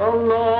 Allah.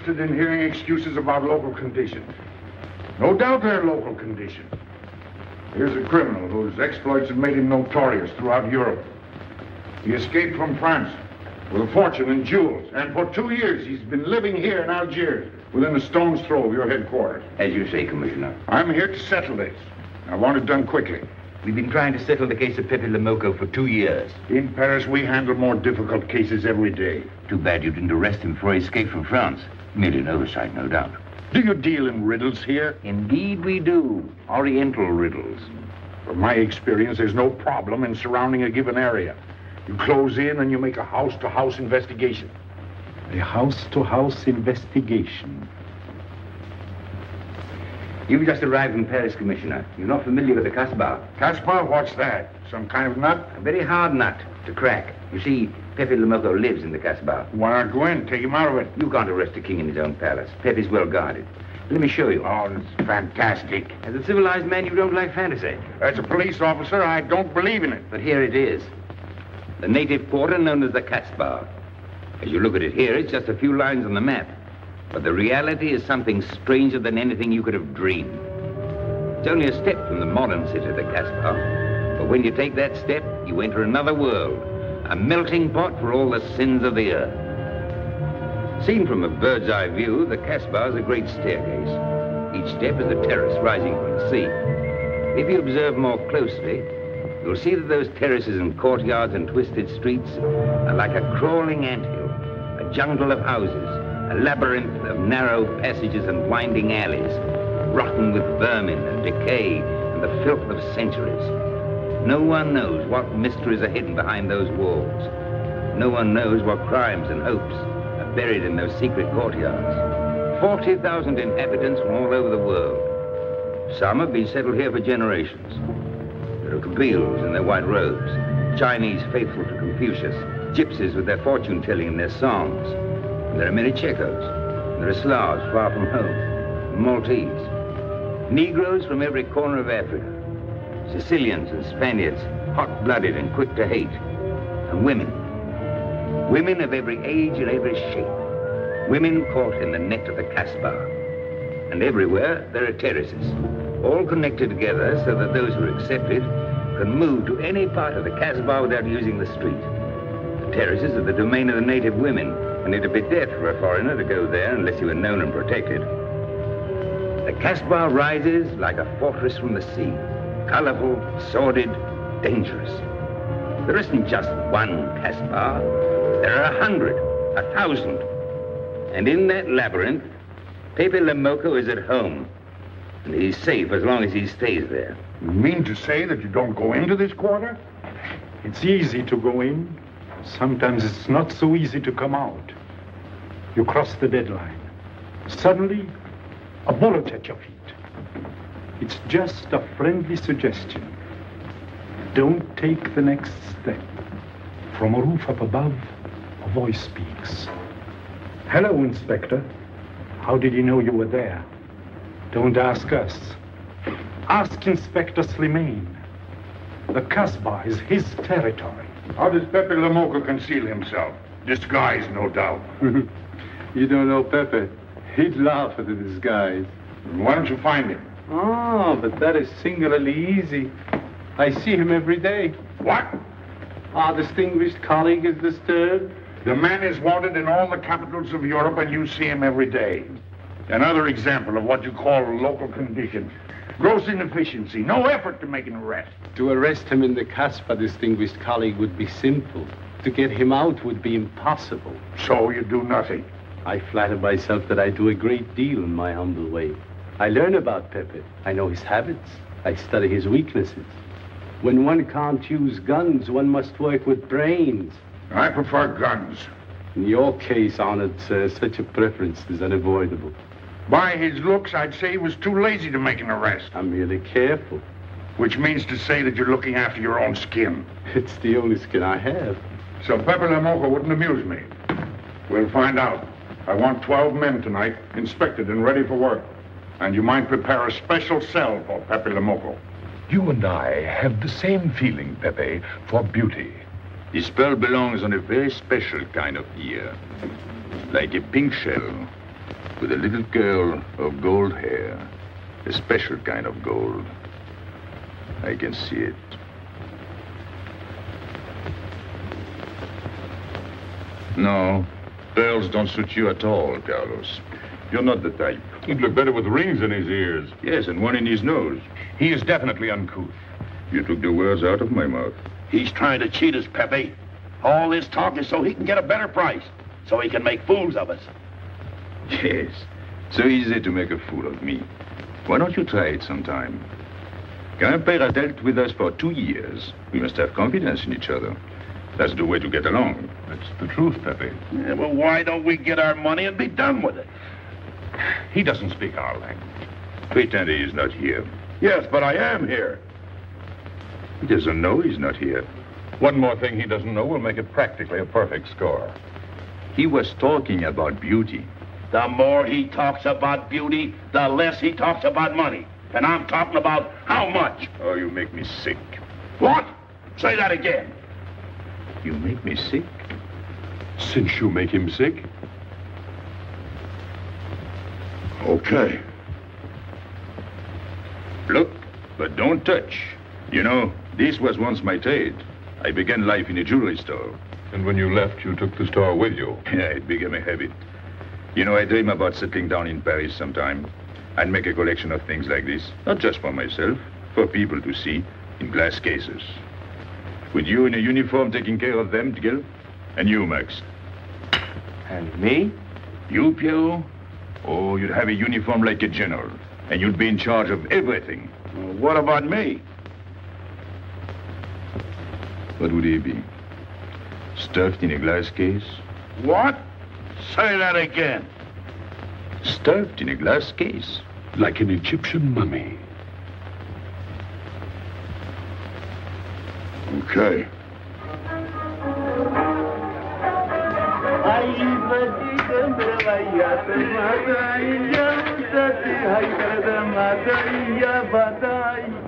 Interested in hearing excuses about local conditions. No doubt they're local conditions. Here's a criminal whose exploits have made him notorious throughout Europe. He escaped from France with a fortune in jewels, and for two years he's been living here in Algiers, within a stone's throw of your headquarters. As you say, Commissioner. I'm here to settle this. I want it done quickly. We've been trying to settle the case of Pepe Le Moko for two years. In Paris, we handle more difficult cases every day. Too bad you didn't arrest him before he escaped from France. Merely an oversight, no doubt. Do you deal in riddles here? Indeed we do. Oriental riddles. From my experience, there's no problem in surrounding a given area. You close in and you make a house-to-house investigation. A house-to-house investigation. You've just arrived in Paris, Commissioner. You're not familiar with the Casbah. Casbah, what's that? Some kind of nut? A very hard nut to crack. You see, Pepe Le Moko lives in the Casbah. Why not go in? Take him out of it. You can't arrest a king in his own palace. Pepe's well guarded. Let me show you. Oh, it's fantastic. As a civilized man, you don't like fantasy. As a police officer, I don't believe in it. But here it is. The native quarter known as the Casbah. As you look at it here, it's just a few lines on the map. But the reality is something stranger than anything you could have dreamed. It's only a step from the modern city, to the Casbah. But when you take that step, you enter another world, a melting pot for all the sins of the earth. Seen from a bird's eye view, the Casbah is a great staircase. Each step is a terrace rising from the sea. If you observe more closely, you'll see that those terraces and courtyards and twisted streets are like a crawling anthill, a jungle of houses, a labyrinth of narrow passages and winding alleys, rotten with vermin and decay and the filth of centuries. No one knows what mysteries are hidden behind those walls. No one knows what crimes and hopes are buried in those secret courtyards. 40,000 inhabitants from all over the world. Some have been settled here for generations. There are Kabyles in their white robes, Chinese faithful to Confucius, gypsies with their fortune-telling and their songs. And there are many Checos. There are Slavs far from home, Maltese, Negroes from every corner of Africa, Sicilians and Spaniards, hot-blooded and quick to hate, and women. Women of every age and every shape. Women caught in the net of the Casbah. And everywhere there are terraces, all connected together so that those who are accepted can move to any part of the Casbah without using the street. The terraces are the domain of the native women, and it'd be death for a foreigner to go there unless he were known and protected. The Kasbah rises like a fortress from the sea, colorful, sordid, dangerous. There isn't just one Casbah. There are a hundred, a thousand. And in that labyrinth, Pepe Le Moko is at home. And he's safe as long as he stays there. You mean to say that you don't go into this quarter? It's easy to go in. Sometimes it's not so easy to come out. You cross the deadline. Suddenly, a bullet at your feet. It's just a friendly suggestion. Don't take the next step. From a roof up above, a voice speaks. Hello, Inspector. How did he know you were there? Don't ask us. Ask Inspector Slimane. The Casbah is his territory. How does Pepe Le Moko conceal himself? Disguise, no doubt. you don't know Pepe. He'd laugh at the disguise. Why don't you find him? Oh, but that is singularly easy. I see him every day. What? Our distinguished colleague is disturbed. The man is wanted in all the capitals of Europe, and you see him every day. Another example of what you call local condition. Gross inefficiency, no effort to make an arrest. To arrest him in the Kasbah, distinguished colleague, would be simple. To get him out would be impossible. So you do nothing. I flatter myself that I do a great deal in my humble way. I learn about Pepe. I know his habits. I study his weaknesses. When one can't use guns, one must work with brains. I prefer guns. In your case, honored sir, such a preference is unavoidable. By his looks, I'd say he was too lazy to make an arrest. I'm merely careful. Which means to say that you're looking after your own skin. It's the only skin I have. So Pepe Le Moko wouldn't amuse me. We'll find out. I want 12 men tonight, inspected and ready for work. And you might prepare a special cell for Pepe Le Moko. You and I have the same feeling, Pepe, for beauty. The pearl belongs on a very special kind of ear. Like a pink shell, with a little curl of gold hair. A special kind of gold. I can see it. No, pearls don't suit you at all, Carlos. You're not the type. He'd look better with rings in his ears. Yes, and one in his nose. He is definitely uncouth. You took the words out of my mouth. He's trying to cheat us, Pepe. All this talk is so he can get a better price, so he can make fools of us. Yes, so easy to make a fool of me. Why don't you try it sometime? Grandpère has dealt with us for two years. We must have confidence in each other. That's the way to get along. That's the truth, Pepe. Yeah, well, why don't we get our money and be done with it? He doesn't speak our language. Pretend he is not here. Yes, but I am here. He doesn't know he's not here. One more thing he doesn't know will make it practically a perfect score. He was talking about beauty. The more he talks about beauty, the less he talks about money. And I'm talking about how much. Oh, you make me sick. What? Say that again. You make me sick? Since you make him sick? Okay. Look, but don't touch. You know, this was once my trade. I began life in a jewelry store. And when you left, you took the store with you. Yeah, it became a habit. You know, I dream about settling down in Paris sometime. I'd make a collection of things like this. Not just for myself, for people to see, in glass cases. With you in a uniform taking care of them, Gil? And you, Max? And me? You, Pierrot? Oh, you'd have a uniform like a general. And you'd be in charge of everything. Well, what about me? What would he be? Stuffed in a glass case? What? Say that again. Stuffed in a glass case. Like an Egyptian mummy. Okay. Hey!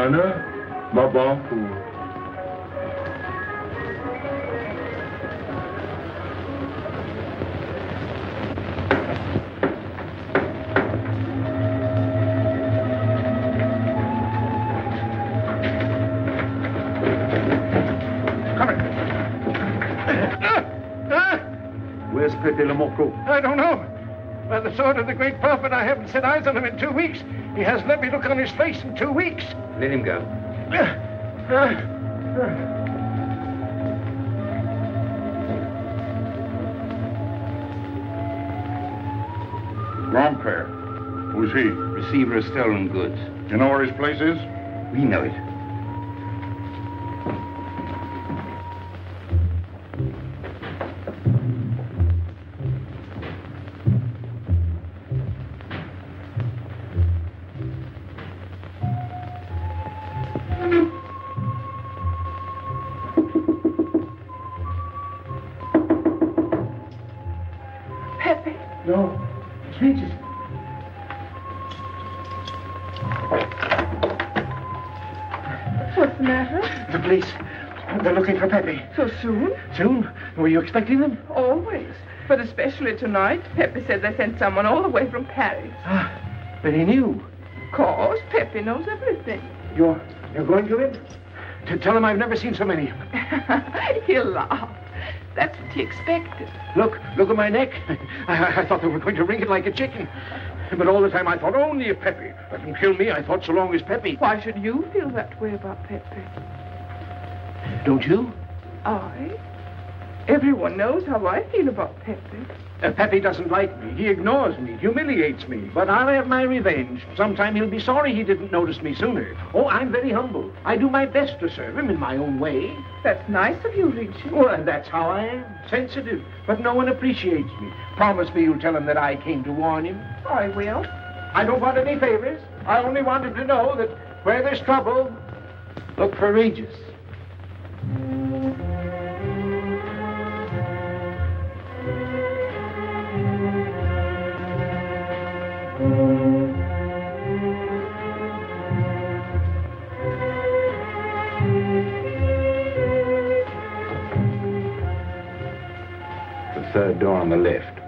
Anna, Baba, Where's Pepe Le Moko? I don't know. By the sword of the great prophet, I haven't set eyes on him in two weeks. He hasn't let me look on his face in two weeks. Let him go. Grandpère. Who's he? Receiver of stolen goods. You know where his place is? We know it. Expecting them? Always. But especially tonight. Pepe said they sent someone all the way from Paris. Ah, then he knew. Of course, Pepe knows everything. You're you're going to him? To tell him I've never seen so many. Of them. He'll laugh. That's what he expected. Look, look at my neck. I, I thought they were going to wring it like a chicken. But all the time I thought only of Pepe. Let them kill me. I thought so long as Pepe. Why should you feel that way about Pepe? Don't you? I? Everyone knows how I feel about Pepe. Uh, Pepe doesn't like me. He ignores me, humiliates me. But I'll have my revenge. Sometime he'll be sorry he didn't notice me sooner. Oh, I'm very humble. I do my best to serve him in my own way. That's nice of you, Regis. Well, that's how I am. Sensitive. But no one appreciates me. Promise me you'll tell him that I came to warn him. I will. I don't want any favors. I only want him to know that where there's trouble, look for Regis. Third door on the left.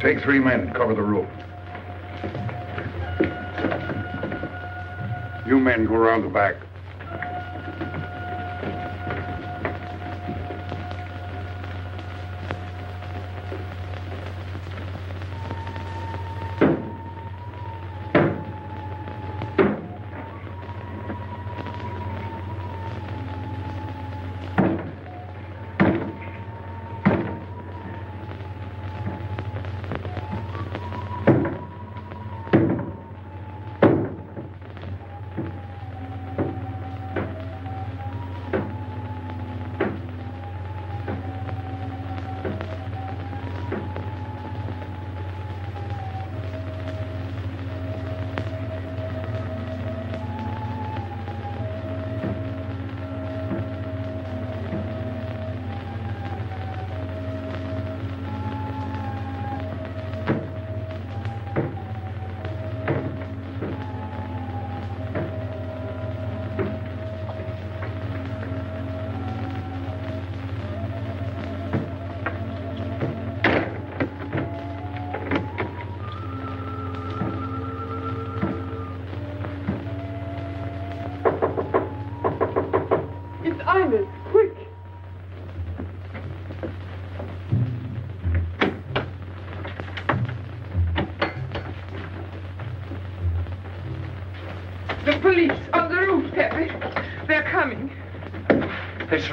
Take three men, cover the room. You men go around the back.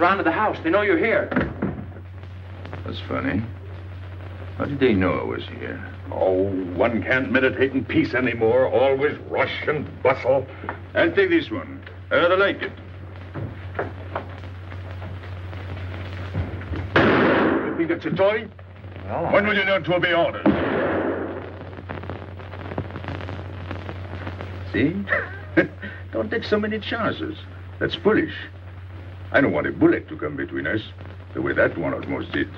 Surrounded the house. They know you're here. That's funny. How did they know I was here? Oh, one can't meditate in peace anymore. Always rush and bustle. I'll take this one. I rather like it. You think it's a toy? Well, when will you learn to obey orders? See? don't take so many chances. That's foolish. I don't want a bullet to come between us, the way that one almost did.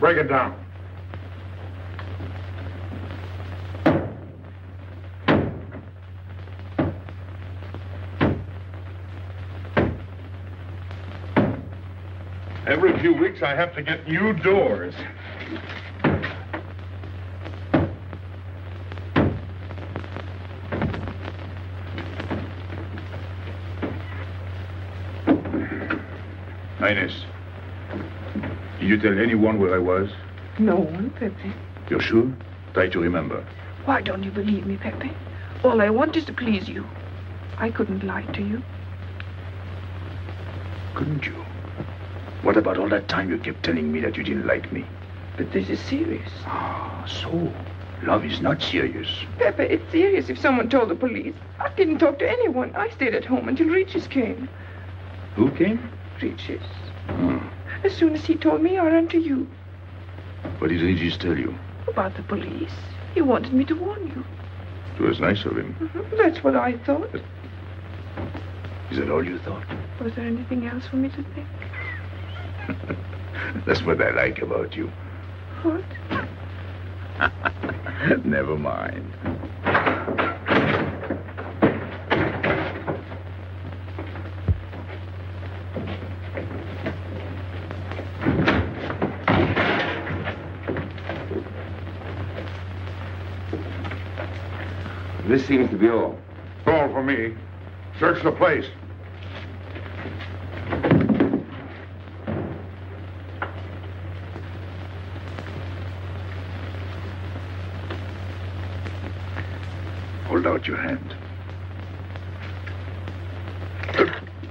Break it down. Every few weeks I have to get new doors. Ines, did you tell anyone where I was? No one, Pepe. You're sure? Try to remember. Why don't you believe me, Pepe? All I want is to please you. I couldn't lie to you. Couldn't you? What about all that time you kept telling me that you didn't like me? But this is serious. Ah, so love is not serious. Pepe, it's serious if someone told the police. I didn't talk to anyone. I stayed at home until Regis came. Who came? Regis. Hmm. As soon as he told me, I ran to you. What did Regis tell you? About the police. He wanted me to warn you. It was nice of him. Mhm, That's what I thought. Is that all you thought? Was there anything else for me to think? That's what I like about you. What? Never mind. This seems to be all. All for me. Search the place. Hold out your hand.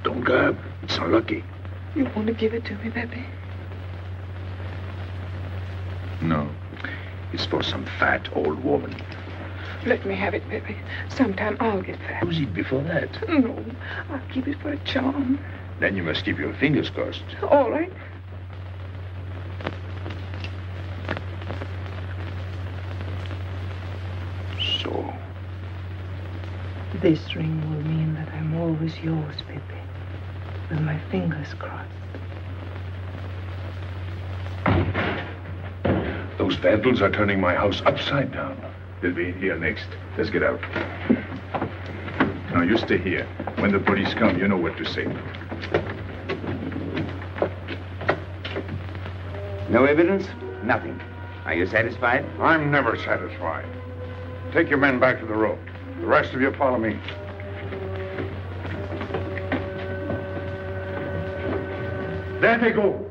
Don't grab. It's unlucky. You want to give it to me, Pepe? No. It's for some fat old woman. Let me have it, Pepe. Sometime I'll get fat. Use it before that. No, I'll keep it for a charm. Then you must keep your fingers crossed. All right. So, This ring will mean that I'm always yours, Pepe. With my fingers crossed. Vandals are turning my house upside down. They'll be in here next. Let's get out. Now, you stay here. When the police come, you know what to say. No evidence? Nothing. Are you satisfied? I'm never satisfied. Take your men back to the road. The rest of you follow me. There they go.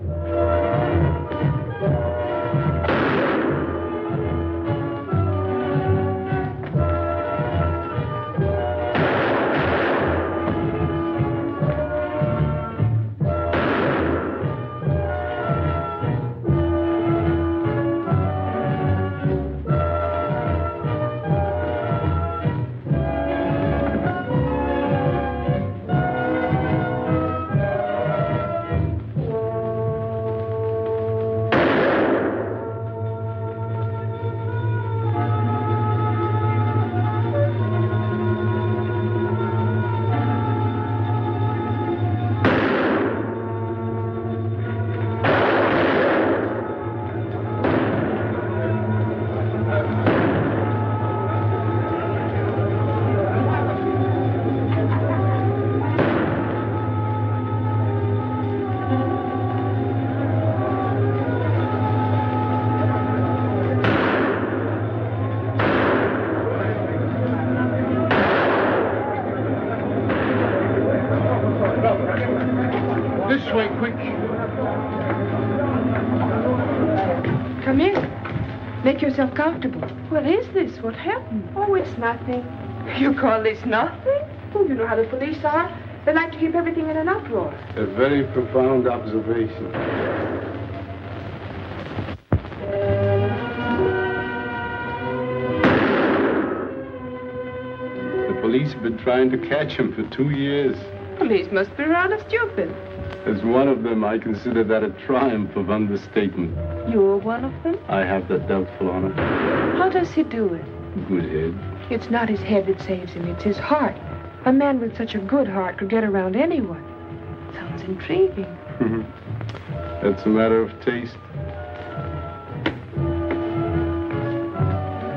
What happened? Oh, it's nothing. You call this nothing? Oh, you know how the police are. They like to keep everything in an uproar. A very profound observation. The police have been trying to catch him for two years. Police must be rather stupid. As one of them, I consider that a triumph of understatement. You're one of them? I have that doubtful honor. How does he do it? good head. It's not his head that saves him, it's his heart. A man with such a good heart could get around anyone. Sounds intriguing. Mm-hmm. That's a matter of taste.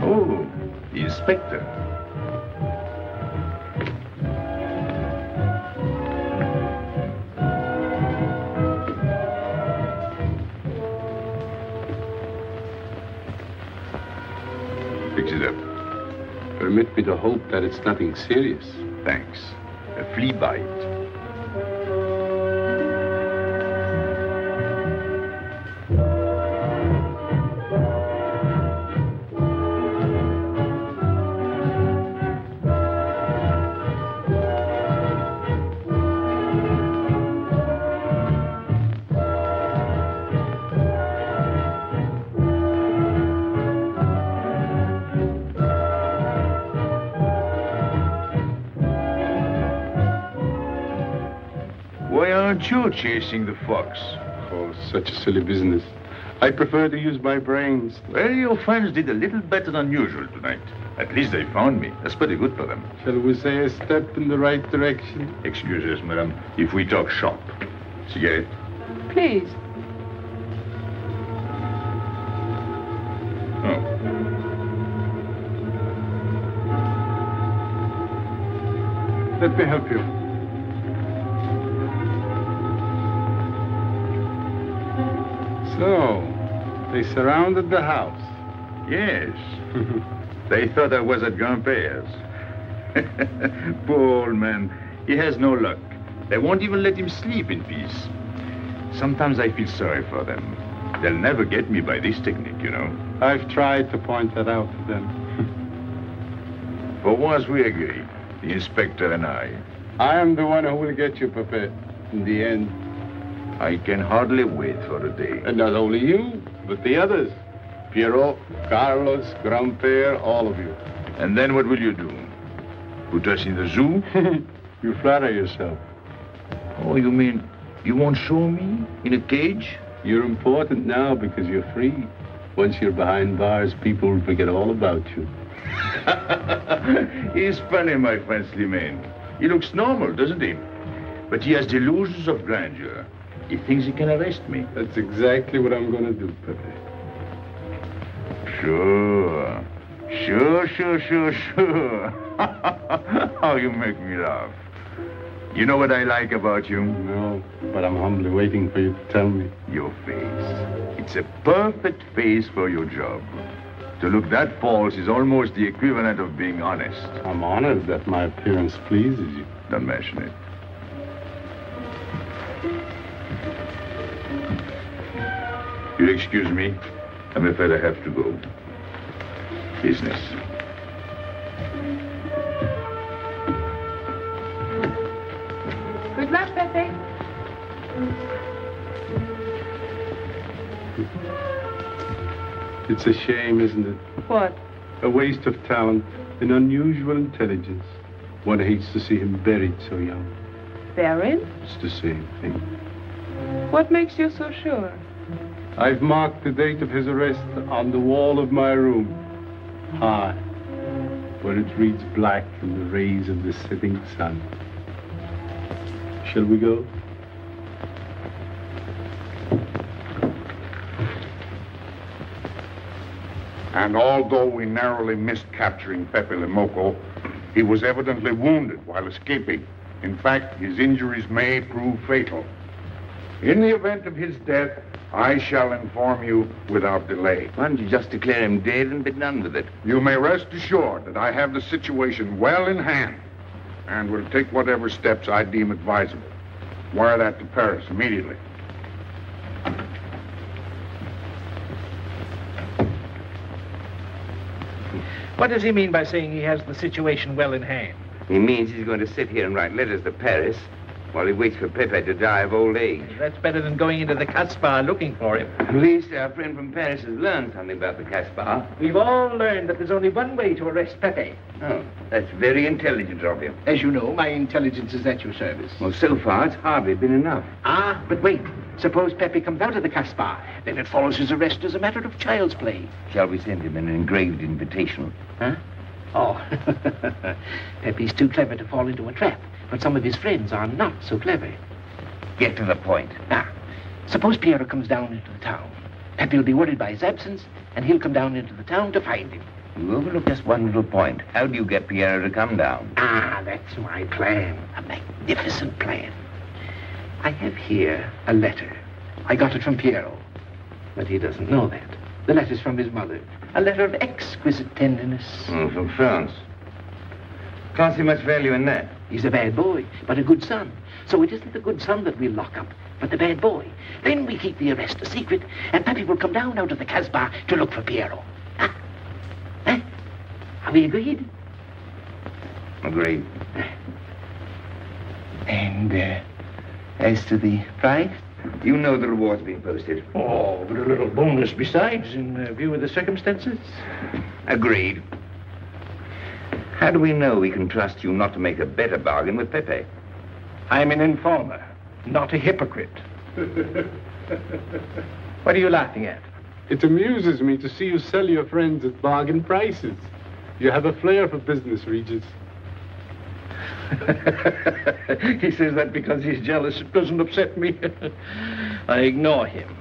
Oh, the inspector. Permit me to hope that it's nothing serious. Thanks. A flea bite. Aren't chasing the fox? Oh, such a silly business. I prefer to use my brains. Well, your friends did a little better than usual tonight. At least they found me. That's pretty good for them. Shall we say a step in the right direction? Excuse us, madam, if we talk shop. Cigarette? Please. Oh. Let me help you. So, they surrounded the house. Yes. they thought I was at Grandpère's. Poor old man. He has no luck. They won't even let him sleep in peace. Sometimes I feel sorry for them. They'll never get me by this technique, you know. I've tried to point that out to them. For once we agree, the inspector and I. I am the one who will get you, Pepe, in the end. I can hardly wait for the day. And not only you, but the others. Piero, Carlos, Grandpere, all of you. And then what will you do? Put us in the zoo? you flatter yourself. Oh, you mean you won't show me in a cage? You're important now because you're free. Once you're behind bars, people will forget all about you. He's funny, my friend Slimane. He looks normal, doesn't he? But he has delusions of grandeur. He thinks he can arrest me. That's exactly what I'm going to do, Pepe. Sure. Sure, sure, sure, sure. How oh, you make me laugh. You know what I like about you? No, but I'm humbly waiting for you to tell me. Your face. It's a perfect face for your job. To look that false is almost the equivalent of being honest. I'm honored that my appearance pleases you. Don't mention it. You'll excuse me. I'm afraid I have to go. Business. Good luck, Pepe. It's a shame, isn't it? What? A waste of talent, an unusual intelligence. One hates to see him buried so young. Buried? It's the same thing. What makes you so sure? I've marked the date of his arrest on the wall of my room. High, where it reads black in the rays of the setting sun. Shall we go? And although we narrowly missed capturing Pepe Le Moko, he was evidently wounded while escaping. In fact, his injuries may prove fatal. In the event of his death, I shall inform you without delay. Why don't you just declare him dead and be done with it? You may rest assured that I have the situation well in hand and will take whatever steps I deem advisable. Wire that to Paris immediately. What does he mean by saying he has the situation well in hand? He means he's going to sit here and write letters to Paris while he waits for Pepe to die of old age. That's better than going into the Casbah looking for him. At least our friend from Paris has learned something about the Casbah. We've all learned that there's only one way to arrest Pepe. Oh, that's very intelligent of you. As you know, my intelligence is at your service. Well, so far, it's hardly been enough. Ah, but wait. Suppose Pepe comes out of the Casbah. Then it follows his arrest as a matter of child's play. Shall we send him an engraved invitation? Huh? Oh, Pepe's too clever to fall into a trap, but some of his friends are not so clever. Get to the point. Now, suppose Piero comes down into the town. Pepe will be worried by his absence, and he'll come down into the town to find him. You overlook just one little point. How do you get Piero to come down? Ah, that's my plan. A magnificent plan. I have here a letter. I got it from Piero. But he doesn't know that. The letter's from his mother. A letter of exquisite tenderness. Oh, from France. Can't see much value in that. He's a bad boy, but a good son. So it isn't the good son that we'll lock up, but the bad boy. Then we keep the arrest a secret, and Pepe will come down out of the Casbah to look for Piero. Huh? Huh? Are we agreed? Agreed. And, uh, as to the price? You know the reward's been posted. Oh, but a little bonus besides, in uh, view of the circumstances. Agreed. How do we know we can trust you not to make a better bargain with Pepe? I'm an informer, not a hypocrite. what are you laughing at? It amuses me to see you sell your friends at bargain prices. You have a flair for business, Regis. he says that because he's jealous. It doesn't upset me. I ignore him.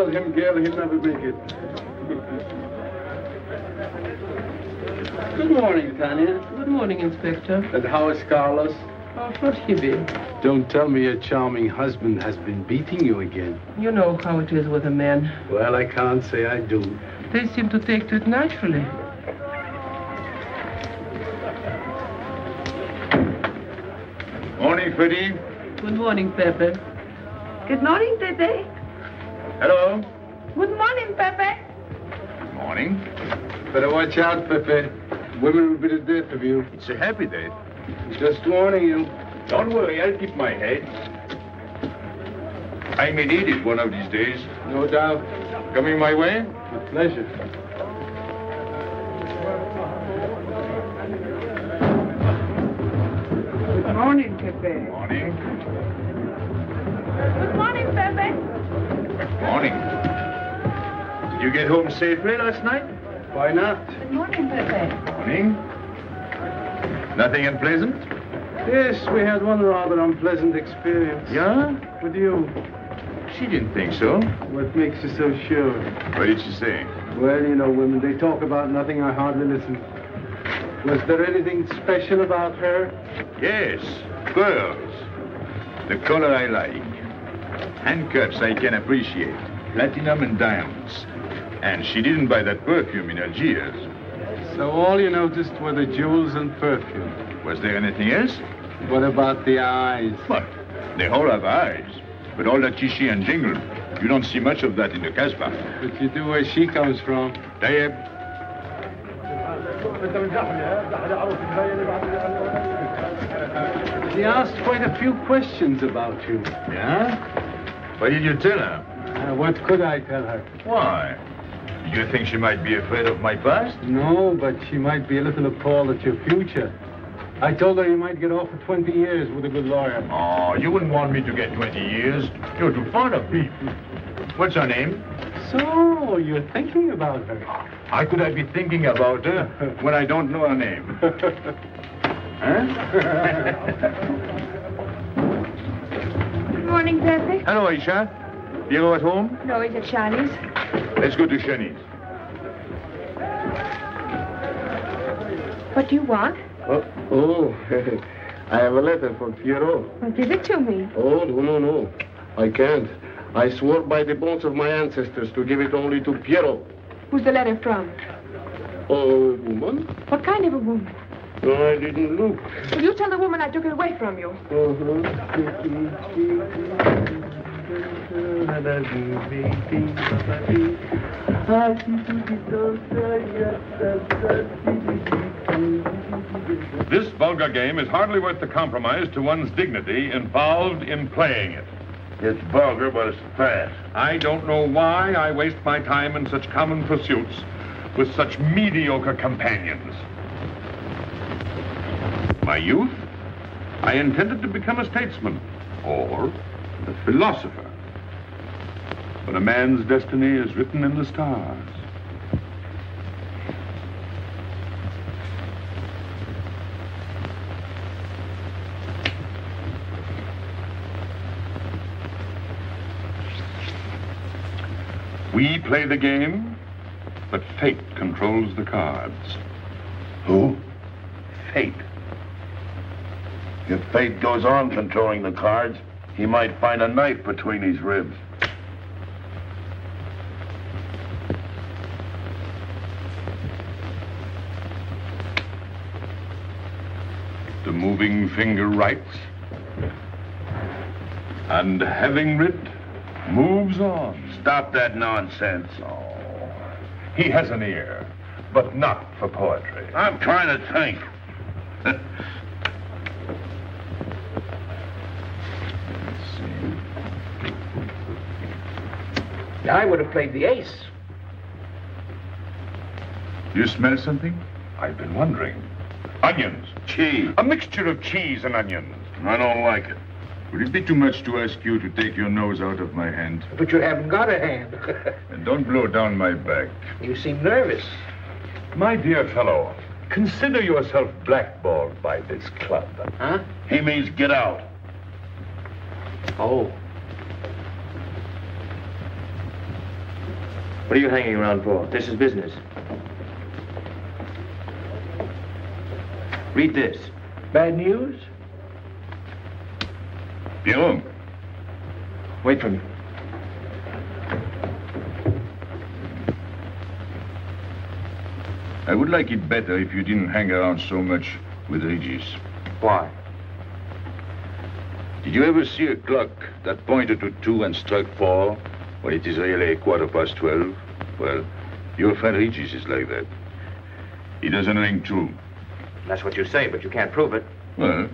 Double him, Gail, he'll never make it. Good morning, Tanya. Good morning, Inspector. And how is Carlos? Oh, how should he be? Don't tell me your charming husband has been beating you again. You know how it is with a man. Well, I can't say I do. They seem to take to it naturally. Morning, Freddie. Good morning, Pepe. Good morning, Pepe. Hello. Good morning, Pepe. Good Morning. Better watch out, Pepe. Women will be the death of you. It's a happy day. Just warning you. Don't worry, I'll keep my head. I may need it one of these days. No doubt. Coming my way? With pleasure. Good morning, Pepe. Morning. Good morning, Pepe. Morning. Did you get home safely last night? Why not? Good morning, Pepe. Morning. Nothing unpleasant? Yes, we had one rather unpleasant experience. Yeah? With you. She didn't think so. What makes you so sure? What did she say? Well, you know, women, they talk about nothing. I hardly listen. Was there anything special about her? Yes, pearls. The color I like. Handcuffs I can appreciate. Platinum and diamonds. And she didn't buy that perfume in Algiers. So all you noticed were the jewels and perfume. Was there anything else? What about the eyes? What? They all have eyes. But all that chichi and jingle, you don't see much of that in the Casbah. But you do where she comes from. Tayyip, She asked quite a few questions about you. Yeah? What did you tell her? Uh, what could I tell her? Why? You think she might be afraid of my past? No, but she might be a little appalled at your future. I told her you might get off for 20 years with a good lawyer. Oh, you wouldn't want me to get 20 years. You're too fond of people. What's her name? So, you're thinking about her. How could I be thinking about her when I don't know her name? huh? Good morning, Pepe. Hello, Aisha. Piero at home? No, he's at Shani's. Let's go to Shani's. What do you want? Oh, oh. I have a letter for Piero. Well, oh, give it to me. Oh, no, no, no. I can't. I swore by the bones of my ancestors to give it only to Piero. Who's the letter from? Oh, woman? What kind of a woman? No, I didn't look. Will you tell the woman I took it away from you? This vulgar game is hardly worth the compromise to one's dignity involved in playing it. It's vulgar, but it's fast. I don't know why I waste my time in such common pursuits with such mediocre companions. My youth, I intended to become a statesman or a philosopher. But a man's destiny is written in the stars. We play the game, but fate controls the cards. Who? Fate. If fate goes on controlling the cards, he might find a knife between his ribs. The moving finger writes, and having writ, moves on. Stop that nonsense. Oh, He has an ear, but not for poetry. I'm trying to think. I would have played the ace. You smell something? I've been wondering. Onions. Cheese. A mixture of cheese and onions. I don't like it. Would it be too much to ask you to take your nose out of my hand? But you haven't got a hand. And don't blow down my back. you seem nervous. My dear fellow, consider yourself blackballed by this club. Huh? He means get out. Oh. What are you hanging around for? This is business. Read this. Bad news? Pierrot, Wait for me. I would like it better if you didn't hang around so much with Regis. Why? Did you ever see a clock that pointed to two and struck four when it is really quarter past twelve? Well, your friend Regis is like that. He doesn't ring true. That's what you say, but you can't prove it. Well,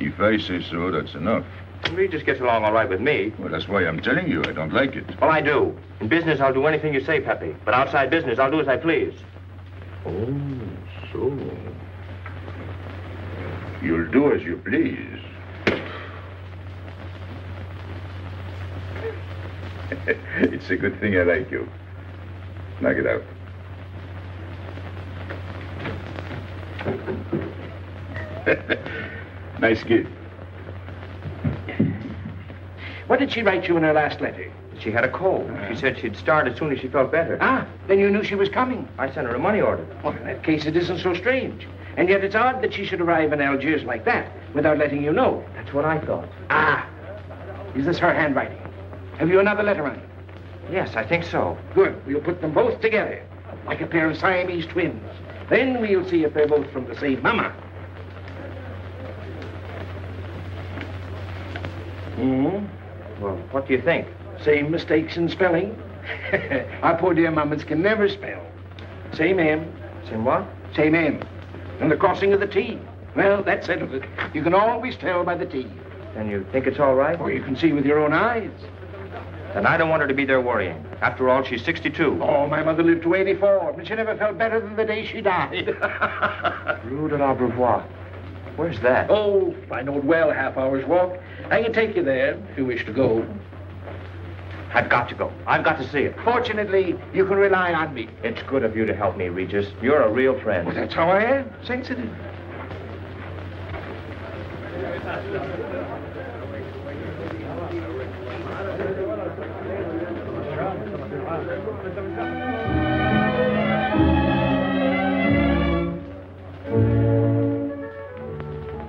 if I say so, that's enough. Regis gets along all right with me. Well, that's why I'm telling you I don't like it. Well, I do. In business, I'll do anything you say, Pepe. But outside business, I'll do as I please. Oh, so. You'll do as you please. it's a good thing I like you. Knock it out. nice kid. What did she write you in her last letter? She had a cold. She said she'd start as soon as she felt better. Ah, then you knew she was coming. I sent her a money order. Well, in that case, it isn't so strange. And yet it's odd that she should arrive in Algiers like that without letting you know. That's what I thought. Ah, is this her handwriting? Have you another letter on it? Yes, I think so. Good. We'll put them both together, like a pair of Siamese twins. Then we'll see if they're both from the same mama. Hmm? Well, what do you think? Same mistakes in spelling. Our poor dear mamas can never spell. Same M. Same what? Same M. And the crossing of the T. Well, that settles it. You can always tell by the T. Then you think it's all right? Or you can see with your own eyes. Then I don't want her to be there worrying. After all, she's 62. Oh, my mother lived to 84, and she never felt better than the day she died. Rue de l'Abreuvoir. Where's that? oh, I know it well, a half hour's walk. I can take you there if you wish to go. I've got to go. I've got to see it. Fortunately, you can rely on me. It's good of you to help me, Regis. You're a real friend. Well, that's how I am, sensitive.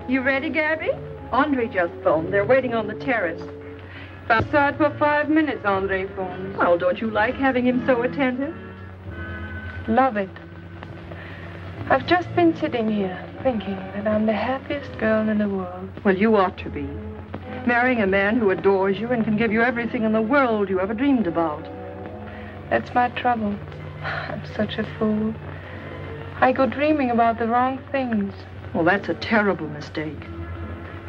You ready, Gaby? Andre just phoned. They're waiting on the terrace. Outside for five minutes, Andre phones. Well, don't you like having him so attentive? Love it. I've just been sitting here thinking that I'm the happiest girl in the world. Well, you ought to be. Marrying a man who adores you and can give you everything in the world you ever dreamed about. That's my trouble. I'm such a fool. I go dreaming about the wrong things. Well, that's a terrible mistake.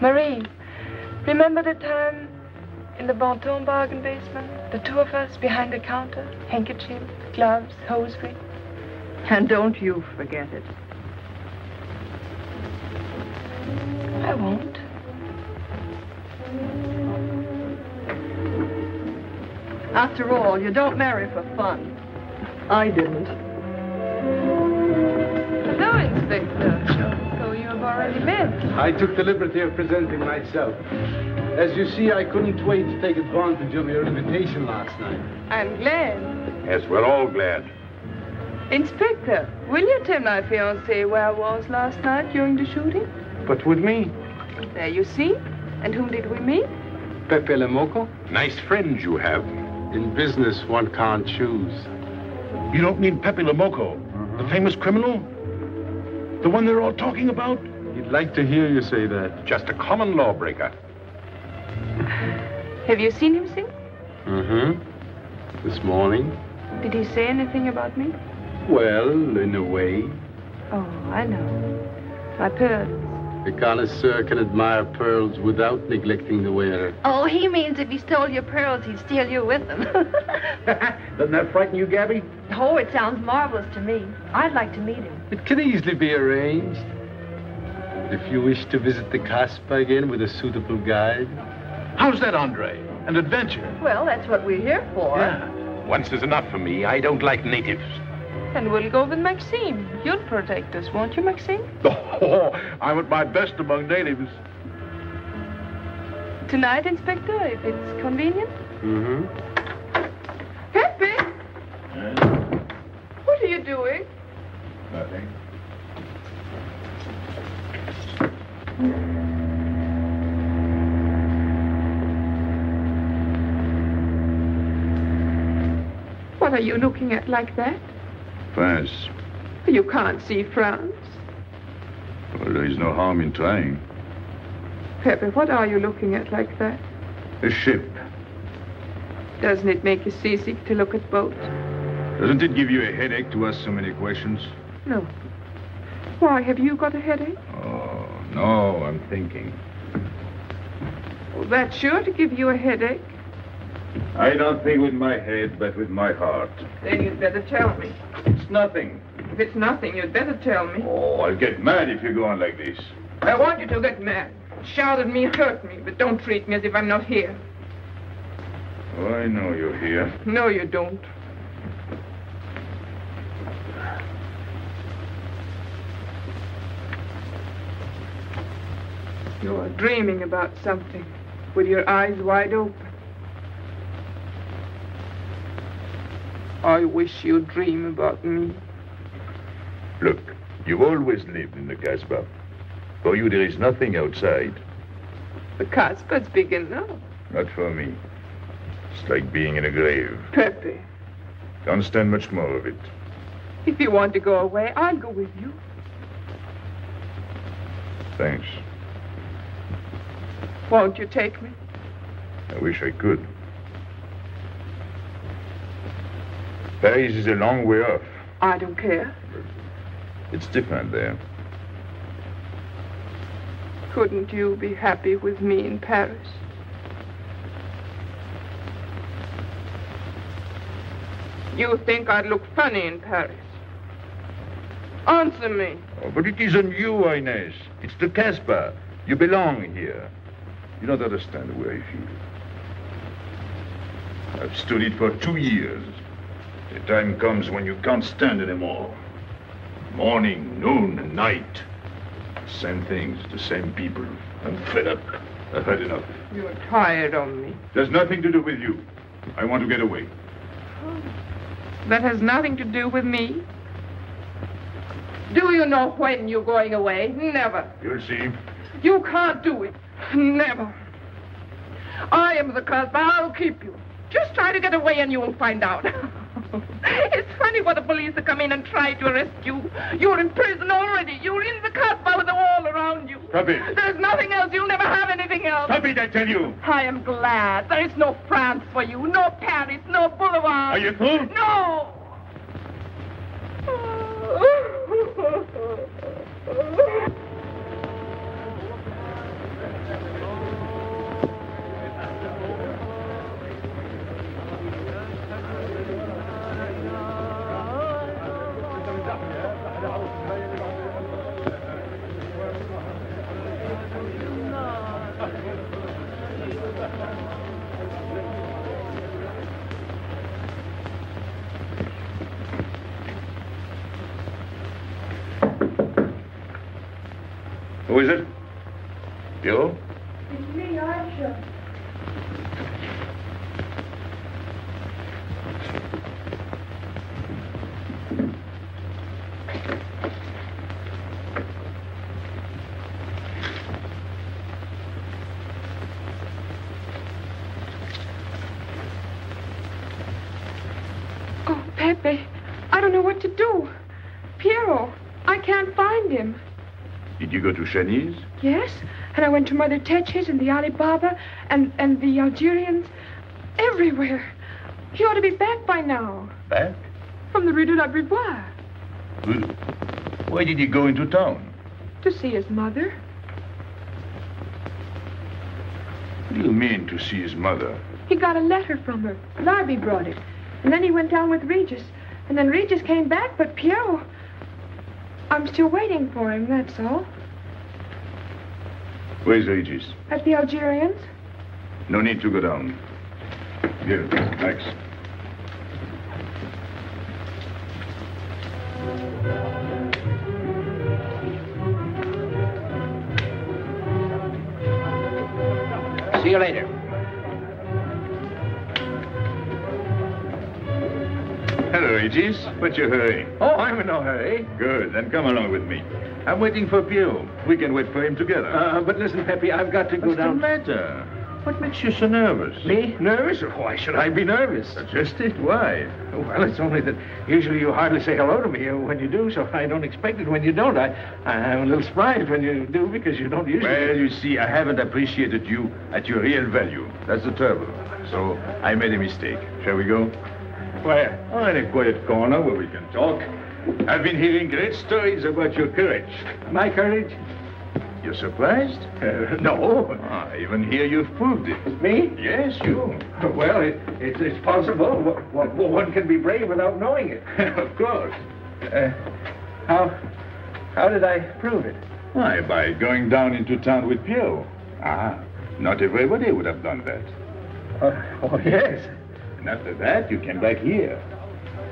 Marie, remember the time in the Bonton bargain basement? The two of us behind the counter, handkerchief, gloves, hosiery. And don't you forget it. I won't. After all, you don't marry for fun. I didn't. Hello, Inspector. So you have already met. I took the liberty of presenting myself. As you see, I couldn't wait to take advantage of your invitation last night. I'm glad. Yes, we're all glad. Inspector, will you tell my fiancé where I was last night during the shooting? But with me, There you see. And whom did we meet? Pepe Le Moko, Nice friends you have. in business one can't choose. You don't mean Pepe Le Moko, the uh-huh. famous criminal? The one they're all talking about? He'd like to hear you say that. Just a common lawbreaker. Have you seen him since? Mm-hmm. This morning? Did he say anything about me? Well, in a way. Oh, I know. My pearls. A connoisseur can admire pearls without neglecting the wearer. Oh, he means if he stole your pearls, he'd steal you with them. Doesn't that frighten you, Gaby? oh, it sounds marvelous to me. I'd like to meet him. It can easily be arranged. If you wish to visit the Casbah again with a suitable guide. How's that, Andre? An adventure? Well, that's what we're here for. Yeah. Once is enough for me. I don't like natives. And we'll go with Maxime. You'll protect us, won't you, Maxime? Oh, I'm at my best among natives. Tonight, Inspector, if it's convenient. Mm-hmm. Pepe! What are you doing? Nothing. What are you looking at like that? France. You can't see France. Well, there is no harm in trying. Pepe, what are you looking at like that? A ship. Doesn't it make you seasick to look at boats? Doesn't it give you a headache to ask so many questions? No. Why, have you got a headache? Oh, no, I'm thinking. Well, that's sure to give you a headache. I don't think with my head, but with my heart. Then you'd better tell me. It's nothing. If it's nothing, you'd better tell me. Oh, I'll get mad if you go on like this. I want you to get mad. Shout at me, hurt me, but don't treat me as if I'm not here. Oh, I know you're here. No, you don't. You're dreaming about something with your eyes wide open. I wish you'd dream about me. Look, you've always lived in the Casbah. For you, there is nothing outside. The Casbah's big enough. Not for me. It's like being in a grave. Pepe, Can't stand much more of it. if you want to go away, I'll go with you. Thanks. Won't you take me? I wish I could. Paris is a long way off. I don't care. It's different there. Couldn't you be happy with me in Paris? You think I'd look funny in Paris? Answer me. Oh, but it isn't you, Ines. It's the Casbah. You belong here. You don't understand the way I feel. I've stood it for two years. The time comes when you can't stand anymore. Morning, noon, and night. Same things, the same people. I'm fed up. I've had enough. You're tired of me. There's nothing to do with you. I want to get away. That has nothing to do with me. Do you know when you're going away? Never. You'll see. You can't do it. Never. I am the Casbah. I'll keep you. Just try to get away and you'll find out. it's funny what the police have come in and tried to arrest you. You're in prison already. You're in the Casbah with the wall around you. Stop it. There's nothing else. You'll never have anything else. Stop it, I tell you. I am glad. There is no France for you, no Paris, no boulevard. Are you through? No. you go to Chinese? Yes, and I went to Mother Tetch's and the Alibaba and, and the Algerians. Everywhere. He ought to be back by now. Back? From the Rue de l'Abreuvoir. Why did he go into town? To see his mother. What do you mean to see his mother? He got a letter from her. L'Arbi brought it. And then he went down with Regis. And then Regis came back, but Pierrot... I'm still waiting for him, that's all. Where's Regis? At the Algerians. No need to go down. Here, thanks. See you later. Regis. What's your hurry? Oh, I'm in no hurry. Good, then come along with me. I'm waiting for Pio. We can wait for him together. Uh, but listen, Pepe, I've got to go What's down. the matter? What makes you so nervous? Me? Nervous? Why should I be nervous? Just it. Why? Well, it's only that usually you hardly say hello to me when you do, so I don't expect it when you don't. I, I'm a little surprised when you do because you don't usually. Well, you see, I haven't appreciated you at your real value. That's the trouble. So I made a mistake. Shall we go? Where? Oh, in a quiet corner where we can talk. I've been hearing great stories about your courage. My courage? You're surprised? Uh, no. Ah, I even hear you've proved it. Me? Yes, you. Well, it, it, it's possible. One can be brave without knowing it. of course. Uh, how, how did I prove it? Why, by going down into town with Pio. Ah, not everybody would have done that. Uh, oh, yes. And after that, you came back here.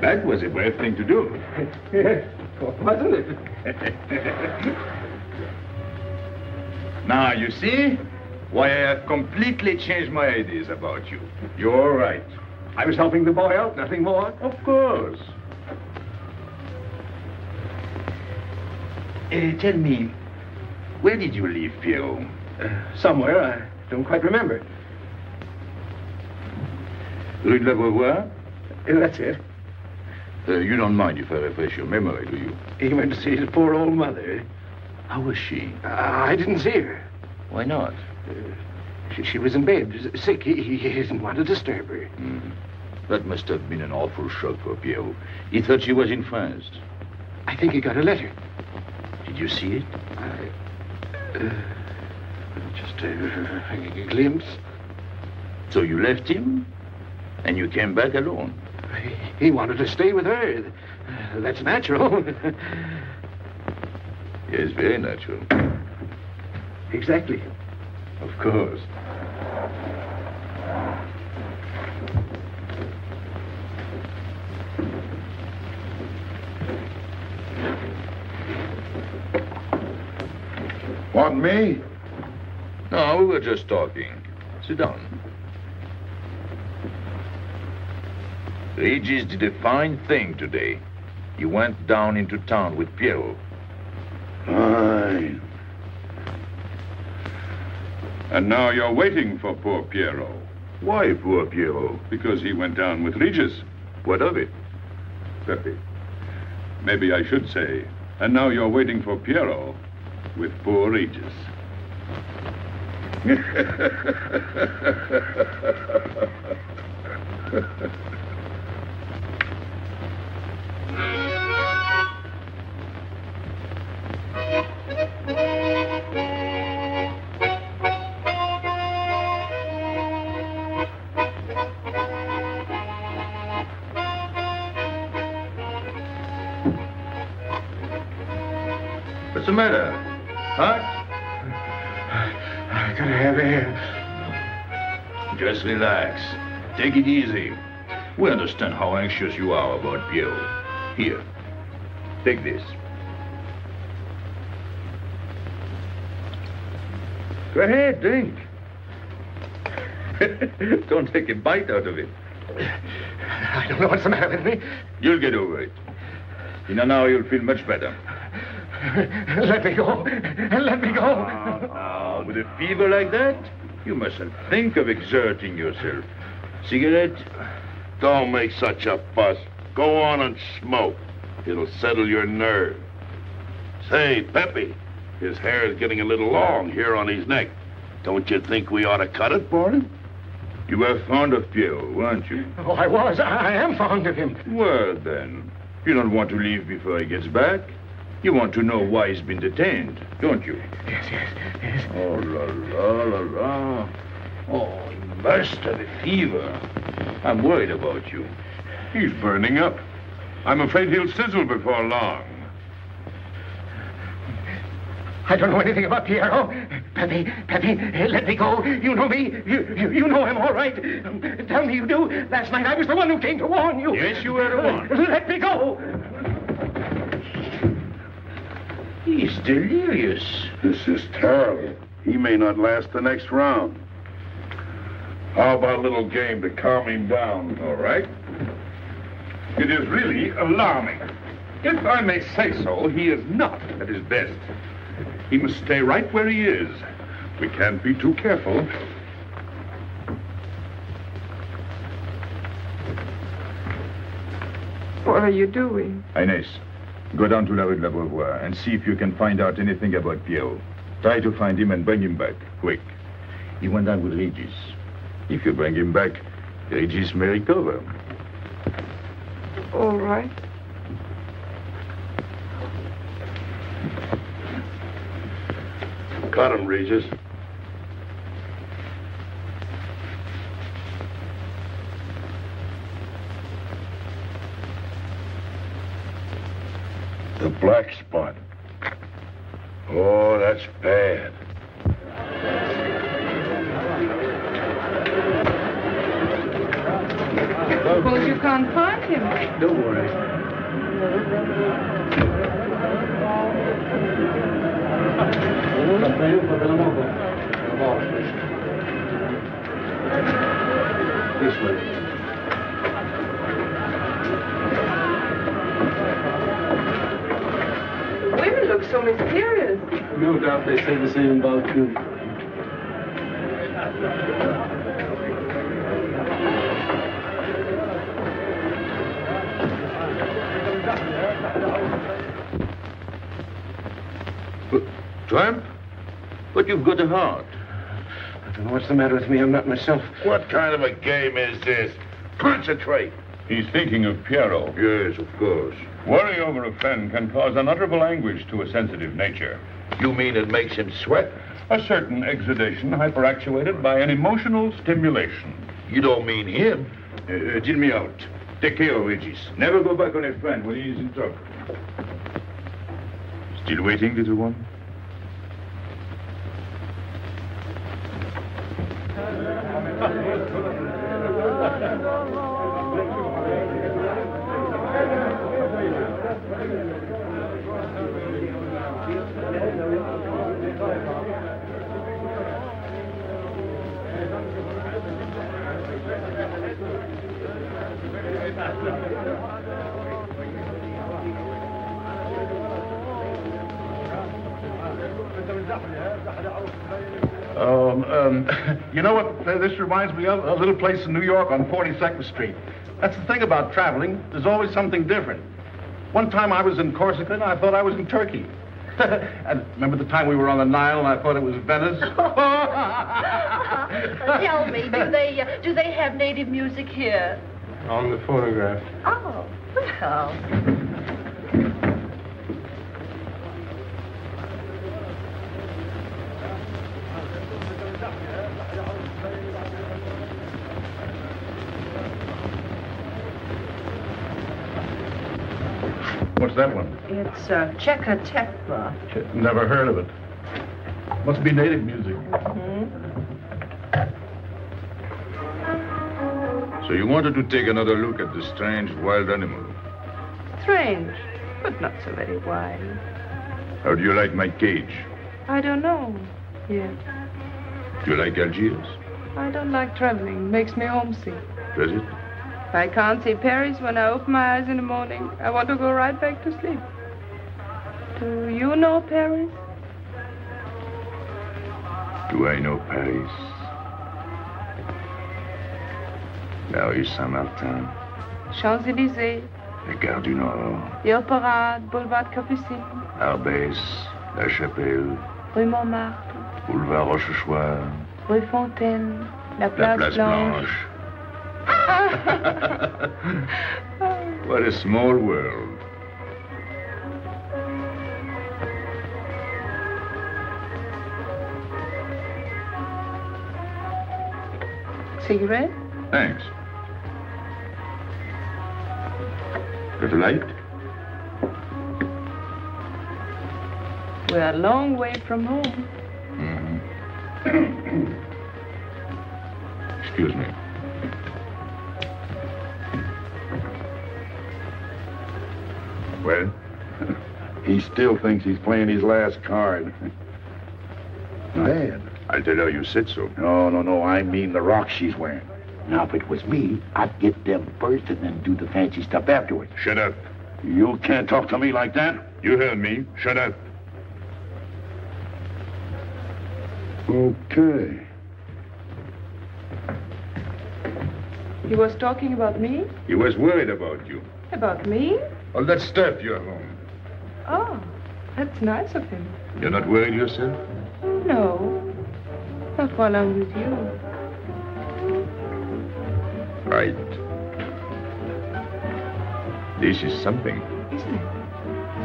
That was a brave thing to do. Yes, wasn't it? Now, you see why I have completely changed my ideas about you. You're right. I was helping the boy out, nothing more. Of course. Uh, tell me, where did you leave Pierrot? Uh, somewhere, I don't quite remember. Rue de l'Abreuvoir? Uh, that's it. Uh, you don't mind if I refresh your memory, do you? He went to see his poor old mother. How was she? Uh, I didn't see her. Why not? She, she was in bed, sick. He, he didn't want to disturb her. Mm. That must have been an awful shock for Pierre. He thought she was in France. I think he got a letter. Did you see it? I, uh, just a, a glimpse. So you left him, and you came back alone. He, wanted to stay with her. That's natural. yes, very natural. Exactly. Of course. Want me? No, we were just talking. Sit down. Regis did a fine thing today. He went down into town with Pierrot. Fine. And now you're waiting for poor Pierrot. Why poor Pierrot? Because he went down with Regis. What of it? Pepe, maybe I should say, and now you're waiting for Pierrot with poor Regis. matter? Huh? I gotta have air. Just relax. Take it easy. We understand how anxious you are about Bill. Here, take this. Go ahead, drink. Don't take a bite out of it. I don't know what's the matter with me. You'll get over it. In an hour, you'll feel much better. Let me go. Let me go. Now, with a fever like that, you mustn't think of exerting yourself. Cigarette? Don't make such a fuss. Go on and smoke. It'll settle your nerve. Say, Pepe, his hair is getting a little long here on his neck. Don't you think we ought to cut it for him? You were fond of Pierrot, weren't you? Oh, I was. I am fond of him. Well, then, you don't want to leave before he gets back. You want to know why he's been detained, don't you? Yes, yes, yes. Oh, la, la, la, la. Oh, he must have a fever. I'm worried about you. He's burning up. I'm afraid he'll sizzle before long. I don't know anything about Pierrot. Pepe, Pepe, let me go. You know me. You, you, you know him all right. Tell me you do. Last night I was the one who came to warn you. Yes, you were the one. Let me go. He's delirious. This is terrible. He may not last the next round. How about a little game to calm him down? All right. It is really alarming. If I may say so, he is not at his best. He must stay right where he is. We can't be too careful. What are you doing? Ines, go down to La Rue de l'Abreuvoir and see if you can find out anything about Pierrot. Try to find him and bring him back, quick. He went down with Regis. If you bring him back, Regis may recover. All right. Cut him, Regis. The black spot. Oh, that's bad. Suppose you can't find him. Don't worry. This way. So mysterious. No doubt they say the same about you. Tramp? But you've got a heart. I don't know what's the matter with me. I'm not myself. What kind of a game is this? Concentrate. He's thinking of Pierrot. Yes, of course. Worry over a friend can cause unutterable anguish to a sensitive nature. You mean it makes him sweat? A certain exudation hyperactuated by an emotional stimulation. You don't mean him. Uh, uh, deal me out. Take care of Regis. Never go back on a friend when he is in trouble. Still waiting, little one? Um, um, you know what this reminds me of? A little place in New York on 42nd Street. That's the thing about traveling. There's always something different. One time I was in Corsica and I thought I was in Turkey. and remember the time we were on the Nile and I thought it was Venice? Tell me, do they uh, do they have native music here? On the phonograph. Oh, well. What's that one? It's uh, Cheka Tekla. Never heard of it. Must be native music. So you wanted to take another look at the strange wild animal. Strange, but not so very wild. How do you like my cage? I don't know. Yes. Do you like Algiers? I don't like traveling. Makes me homesick. Does it? If I can't see Paris when I open my eyes in the morning, I want to go right back to sleep. Do you know Paris? Do I know Paris? La rue Saint-Martin, Champs-Élysées, la Gare du Nord, the Opera, Boulevard Capucine, Arbès, La Chapelle, Rue Montmartre, Boulevard Rochechouart, Rue Fontaine, La la Place, Place Blanche. Blanche. What a small world. Cigarette? Thanks. Got a light? We're a long way from home. Mm-hmm. Excuse me. Well, he still thinks he's playing his last card. Bad. I'll tell her you said so. No, no, no. I mean the rock she's wearing. Now, if it was me, I'd get them first and then do the fancy stuff afterwards. Shut up. You can't talk to me like that. You heard me. Shut up. Okay. He was talking about me? He was worried about you. About me? All that stuff you have home. Oh, that's nice of him. You're not worried yourself? No, not while I'm with you. Right. This is something. Isn't it?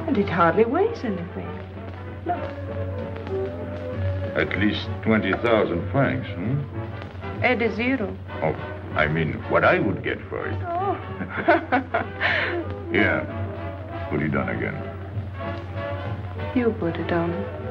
And it hardly weighs anything. Look. At least 20,000 francs, hmm? Add a zero. Oh, I mean, what I would get for it. Oh. Here. Put it on again. you put it on.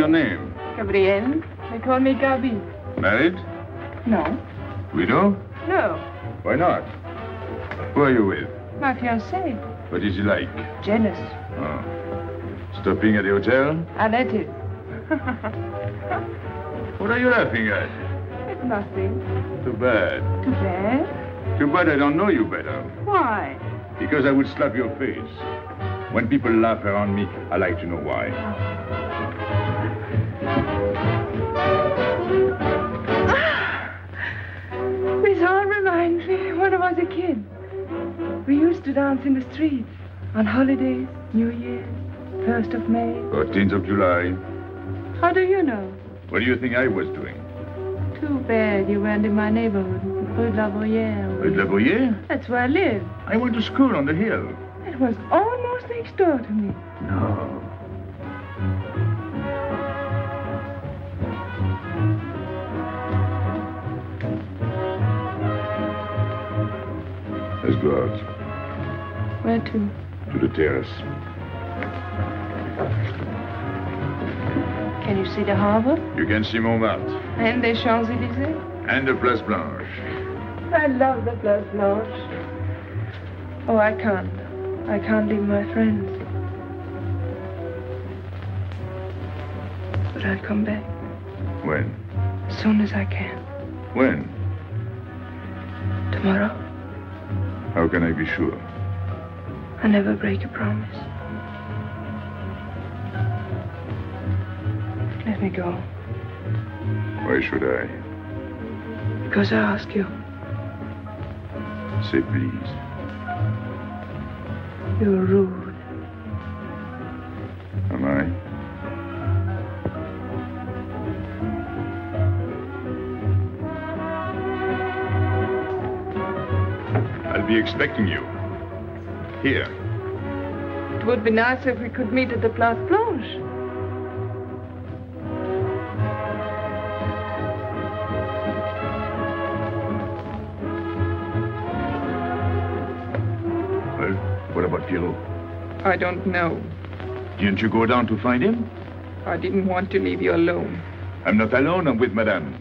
Your name? Gabrielle, they call me Gaby. Married? No. Widow? No, Why not? Who are you with? my fiancé. What is he like? Jealous. Oh. Stopping at the hotel? I let it. What are you laughing at? It's nothing. Too bad. Too bad. Too bad I don't know you better. Why? Because I would slap your face. When people laugh around me, I like to know why. Ah. Ah! This all reminds me when I was a kid. We used to dance in the streets on holidays, New Year, 1st of May. 14th of July. How do you know? What do you think I was doing? Too bad you weren't in my neighborhood, Rue de la Bruyère. Rue de la Bruyère? That's where I live. I went to school on the hill. It was almost next door to me. No. Let's go out Where to? to the terrace. Can you see the harbor? You can see Montmartre And the Champs-Élysées? and the Place Blanche. I love the Place Blanche. Oh, I can't. I can't leave my friends. But I'll come back When? as soon as I can. When? Tomorrow. How can I be sure? I never break a promise. Let me go. Why should I? Because I ask you. Say please. You're rude. Expecting you. Here. It would be nice if we could meet at the Place Blanche. Well, what about Pierrot? I don't know. Didn't you go down to find him? I didn't want to leave you alone. I'm not alone, I'm with Madame.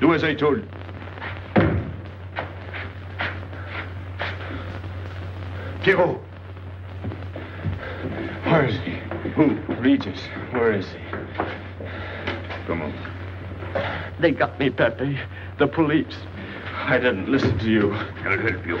Do as I told. Pierrot. Where is he? Who? Regis. Where is he? Come on. They got me, Pepe. The police. I didn't listen to you. I'll help you.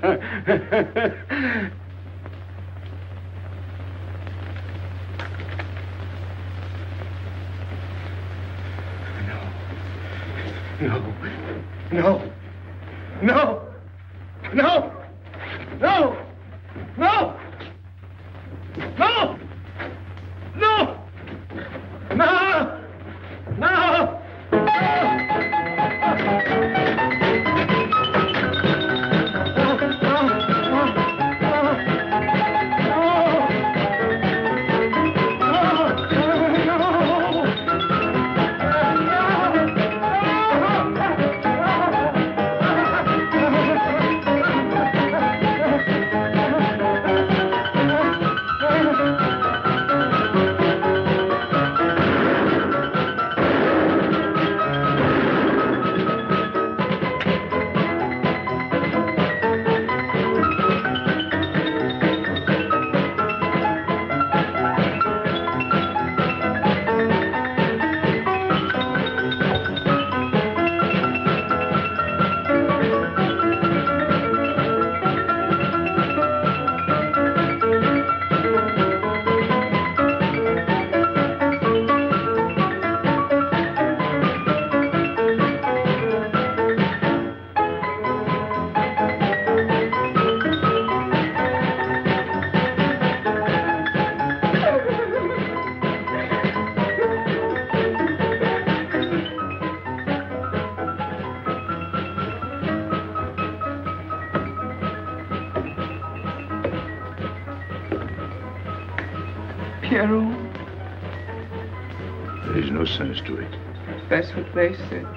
that's what they said.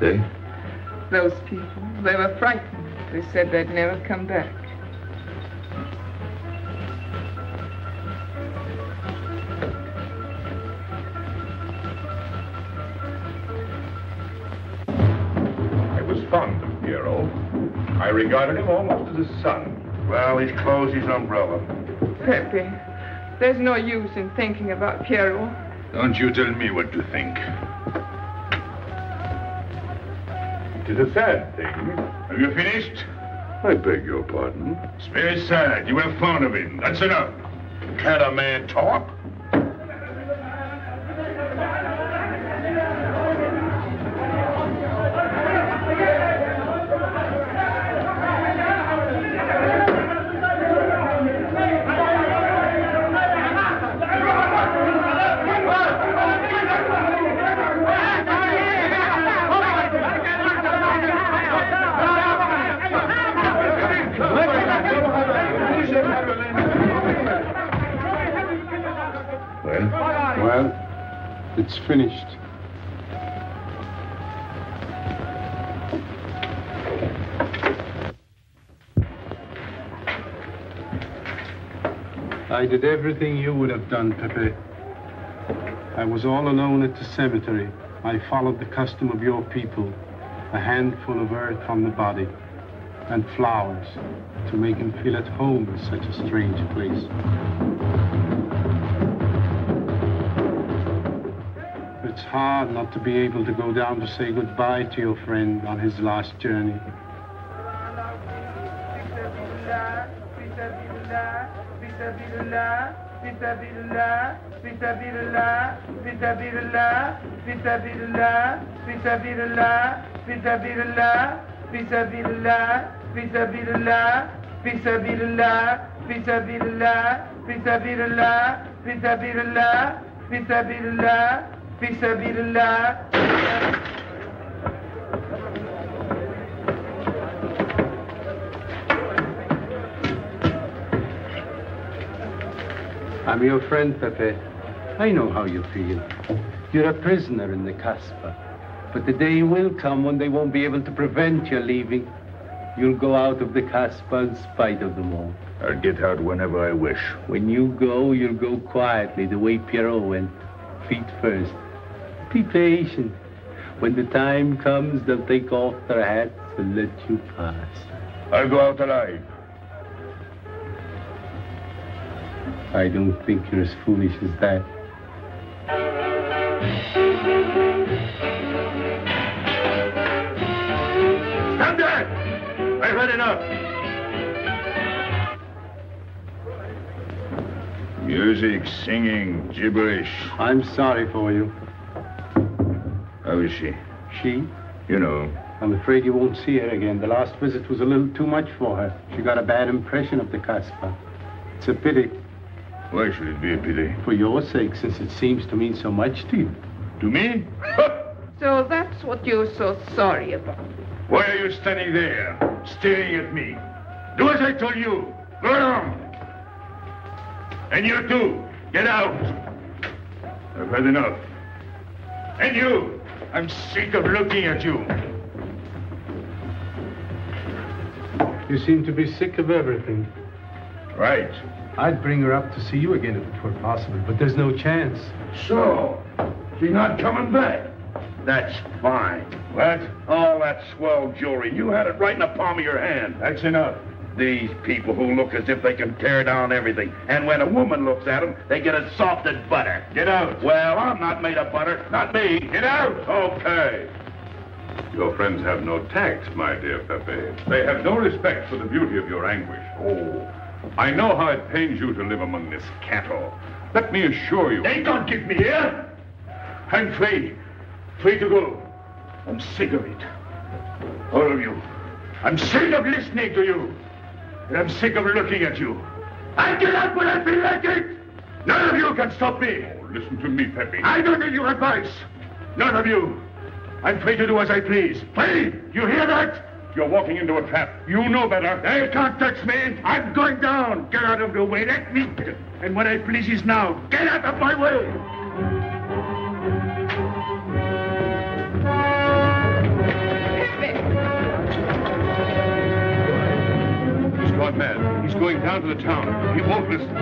They? Those people. They were frightened. They said they'd never come back. I was fond of Pierrot. I regarded him almost as a son. Well, he's closed his umbrella. Pepe, there's no use in thinking about Pierrot. Don't you tell me what to think. It is a sad thing. Have you finished? I beg your pardon. It's very sad. You were fond of him. That's enough. Can't a man talk? I did everything you would have done, Pepe. I was all alone at the cemetery. I followed the custom of your people. A handful of earth on the body and flowers to make him feel at home in such a strange place. It's hard not to be able to go down to say goodbye to your friend on his last journey. سبيل الله في سبيل الله في سبيل الله في سبيل الله في سبيل الله في سبيل الله في سبيل الله في سبيل الله في سبيل الله في سبيل الله في سبيل الله في سبيل الله في سبيل الله في سبيل الله في سبيل الله I'm your friend, Pepe. I know how you feel. You're a prisoner in the Casbah. But the day will come when they won't be able to prevent your leaving. You'll go out of the Casbah in spite of them all. I'll get out whenever I wish. When you go, you'll go quietly, the way Pierrot went. Feet first. Be patient. When the time comes, they'll take off their hats and let you pass. I'll go out alive. I don't think you're as foolish as that. Stand there! I've had enough. Music, singing, gibberish. I'm sorry for you. How is she? She? You know. I'm afraid you won't see her again. The last visit was a little too much for her. She got a bad impression of the Casbah. It's a pity. Why should it be a pity? For your sake, since it seems to mean so much to you. To me? So that's what you're so sorry about. Why are you standing there, staring at me? Do as I told you. Go on. And you too. Get out. I've had enough. And you. I'm sick of looking at you. You seem to be sick of everything. Right. I'd bring her up to see you again if it were possible, but there's no chance. So, she's not coming back. That's fine. What? All that swell jewelry. You had it right in the palm of your hand. That's enough. These people who look as if they can tear down everything. And when a woman looks at them, they get as soft as butter. Get out. Well, I'm not made of butter. Not me. Get out. Okay. Your friends have no tact, my dear Pepe. They have no respect for the beauty of your anguish. Oh, I know how it pains you to live among this cattle. Let me assure you. They don't get me here. I'm free. Free to go. I'm sick of it. All of you. I'm sick of listening to you. And I'm sick of looking at you. I get out when I feel like it. None of you can stop me. Oh, listen to me, Pepe. I don't need your advice. None of you. I'm free to do as I please. Free! You hear that? You're walking into a trap. You know better. They can't touch me. I'm going down. Get out of the way. Let me. And what I please is now. Get out of my way. He's gone mad. He's going down to the town. He won't listen.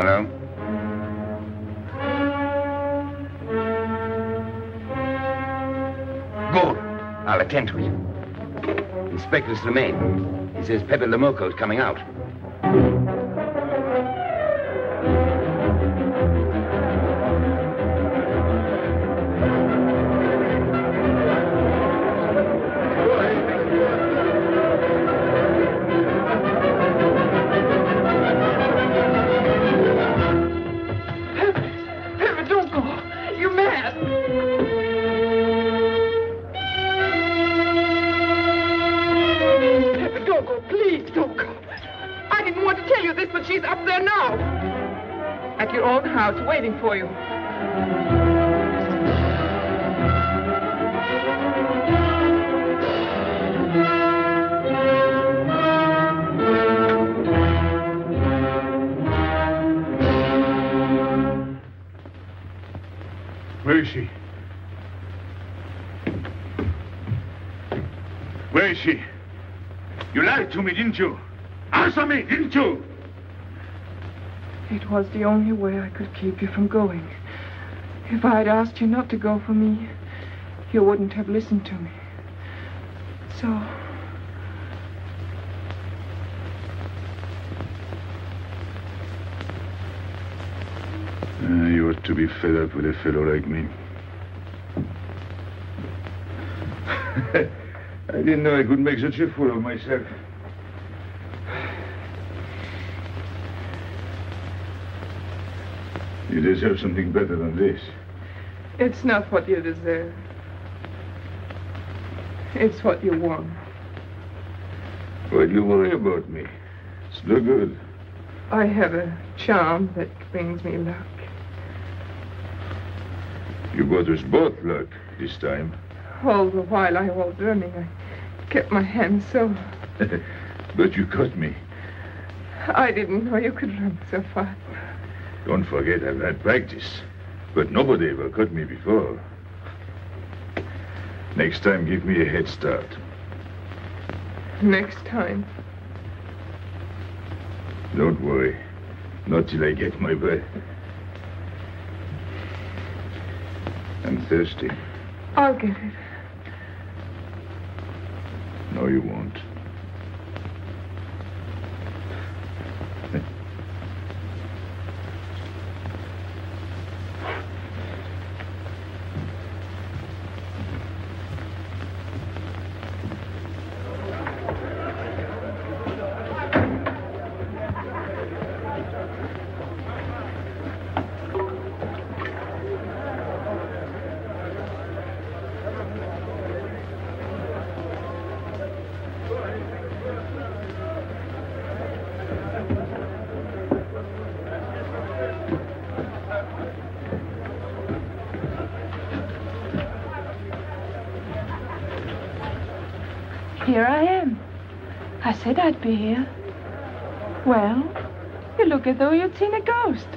Hello? Good. I'll attend to it. Inspector Slimane. He says Pepe Le Moko is coming out. The only way I could keep you from going. If I had asked you not to go for me, you wouldn't have listened to me. So. Uh, you ought to be fed up with a fellow like me. I didn't know I could make such a fool of myself. You deserve something better than this. It's not what you deserve. It's what you want. Why do you worry about me? It's no good. I have a charm that brings me luck. You brought us both luck this time. All the while I was running, I kept my hands so. but you caught me. I didn't know you could run so fast. Don't forget I've had practice. But nobody ever caught me before. Next time, give me a head start. Next time. Don't worry. Not till I get my breath. I'm thirsty. I'll get it. No, you won't. Here I am. I said I'd be here. Well, you look as though you'd seen a ghost.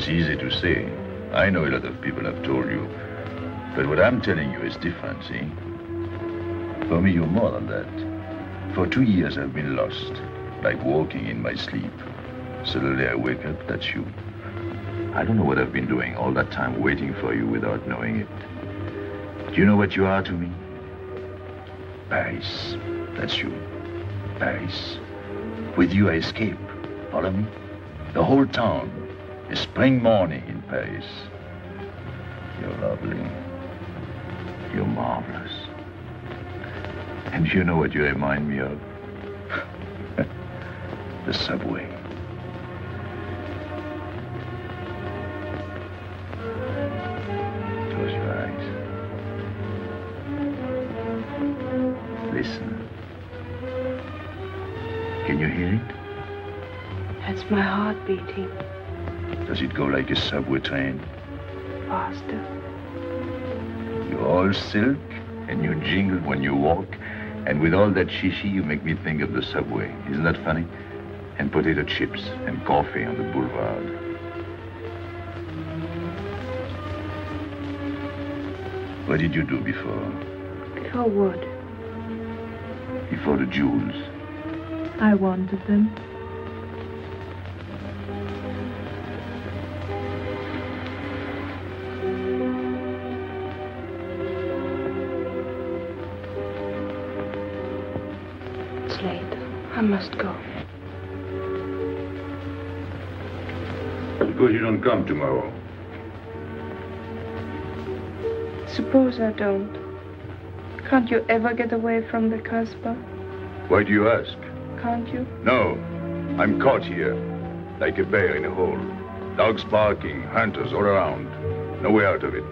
That's easy to say. I know a lot of people have told you. But what I'm telling you is different, see? For me, you're more than that. For two years, I've been lost, like walking in my sleep. Suddenly, I wake up, that's you. I don't know what I've been doing all that time waiting for you without knowing it. Do you know what you are to me? Paris. That's you. Paris. With you, I escape. Follow me? The whole town. A spring morning in Paris. You're lovely. You're marvelous. And you know what you remind me of? the subway. Close your eyes. Listen. Can you hear it? That's my heart beating Does it go like a subway train? faster. You're all silk and you jingle when you walk. And with all that shishi, you make me think of the subway. Isn't that funny? And potato chips and coffee on the boulevard. What did you do before? Before what? Before the jewels. I wanted them. Late. I must go. Suppose you don't come tomorrow. Suppose I don't. Can't you ever get away from the Casbah? Why do you ask? Can't you? No. I'm caught here, like a bear in a hole. Dogs barking, hunters all around. No way out of it.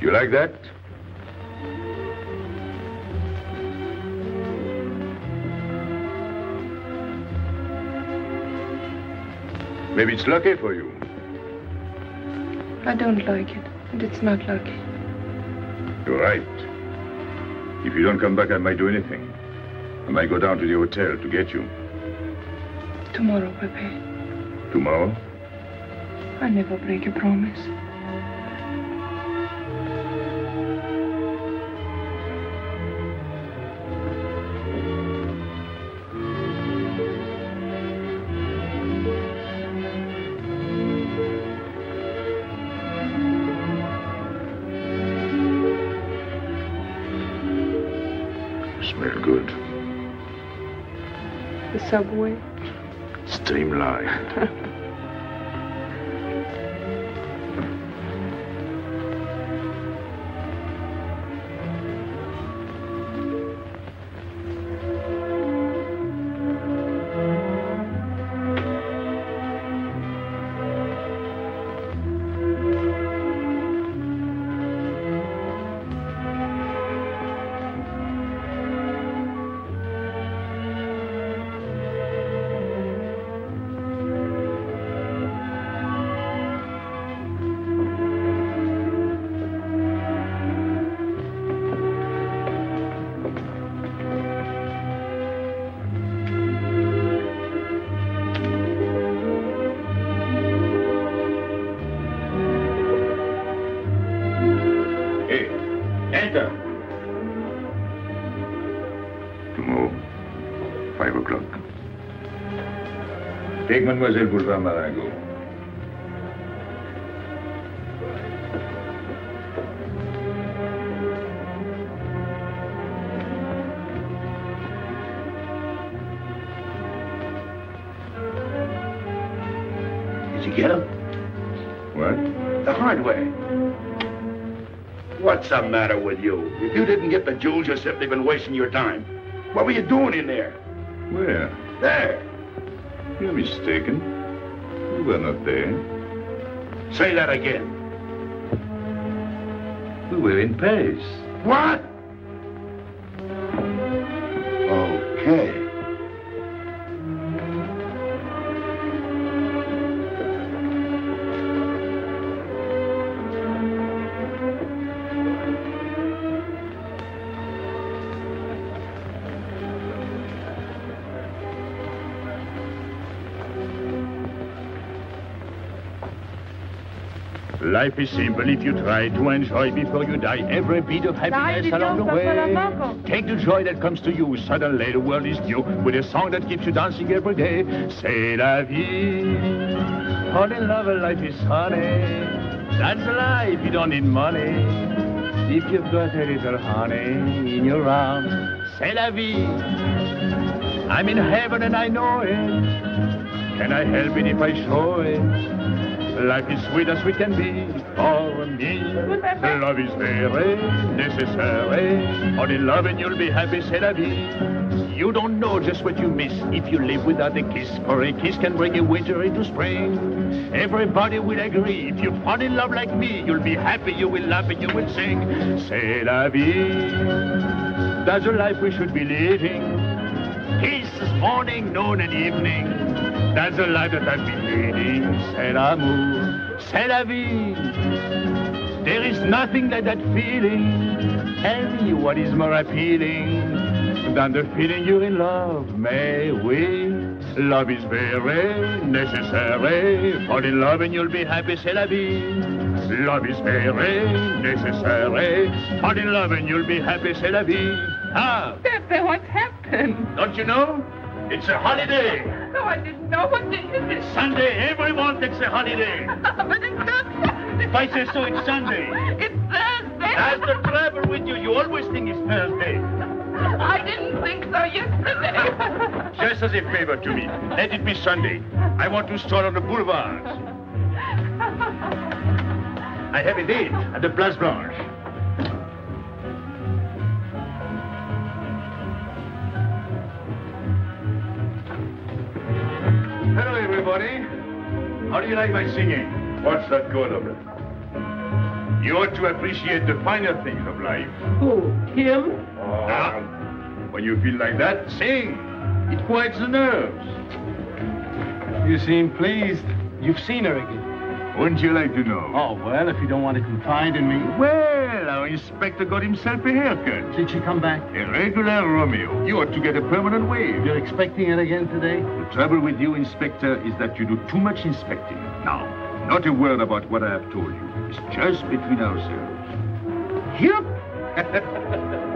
You like that? Maybe it's lucky for you. I don't like it, and it's not lucky. You're right. If you don't come back, I might do anything. I might go down to the hotel to get you. Tomorrow, Pepe. Tomorrow? I never break a promise. Subway. Mademoiselle Boulevard Marengo. Did you get him? What? The hard way. What's the matter with you? If you didn't get the jewels, you've simply been wasting your time. What were you doing in there? Where? There. Mistaken. We were not there. Say that again. We were in Paris. What? Life is simple if you try to enjoy before you die every bit of happiness along the way. Take the joy that comes to you. Suddenly the world is new with a song that keeps you dancing every day. C'est la vie. Fall in love, life is honey. That's life, you don't need money. If you've got a little honey in your arms, c'est la vie. I'm in heaven and I know it. Can I help it if I show it? Life is sweet as we can be for me. Love is very necessary. In love and you'll be happy, c'est la vie. You don't know just what you miss if you live without a kiss. For a kiss can bring a winter into spring. Everybody will agree. If you fall in love like me, you'll be happy, you will laugh, and you will sing. C'est la vie. That's the life we should be living. Kisses morning, noon, and evening. That's the life that I've been leading. C'est l'amour, c'est la vie. There is nothing like that feeling. Tell me what is more appealing than the feeling you're in love, may we? Love is very necessary. Fall in love and you'll be happy, c'est la vie. Love is very necessary. Fall in love and you'll be happy, c'est la vie. Ah, Pepe, what's happened? don't you know? It's a holiday. No, I didn't know. What day is it? Sunday, everyone takes a holiday. but it's not Sunday. If I say so, it's Sunday. It's Thursday. That's the trouble with you. You always think it's Thursday. I didn't think so yesterday. Just as a favor to me, let it be Sunday. I want to stroll on the boulevards. I have a date at the Place Blanche. Hello, everybody. How do you like my singing? What's that good of it? You ought to appreciate the finer things of life. Who? Him? Now, when you feel like that, sing. It quiets the nerves. You seem pleased. You've seen her again. Wouldn't you like to know? Oh, well, if you don't want to confide in me. Well, our inspector got himself a haircut. Did she come back? A regular Romeo. You ought to get a permanent wave. You're expecting it again today? The trouble with you, Inspector, is that you do too much inspecting. Now, not a word about what I have told you. It's just between ourselves. Yep.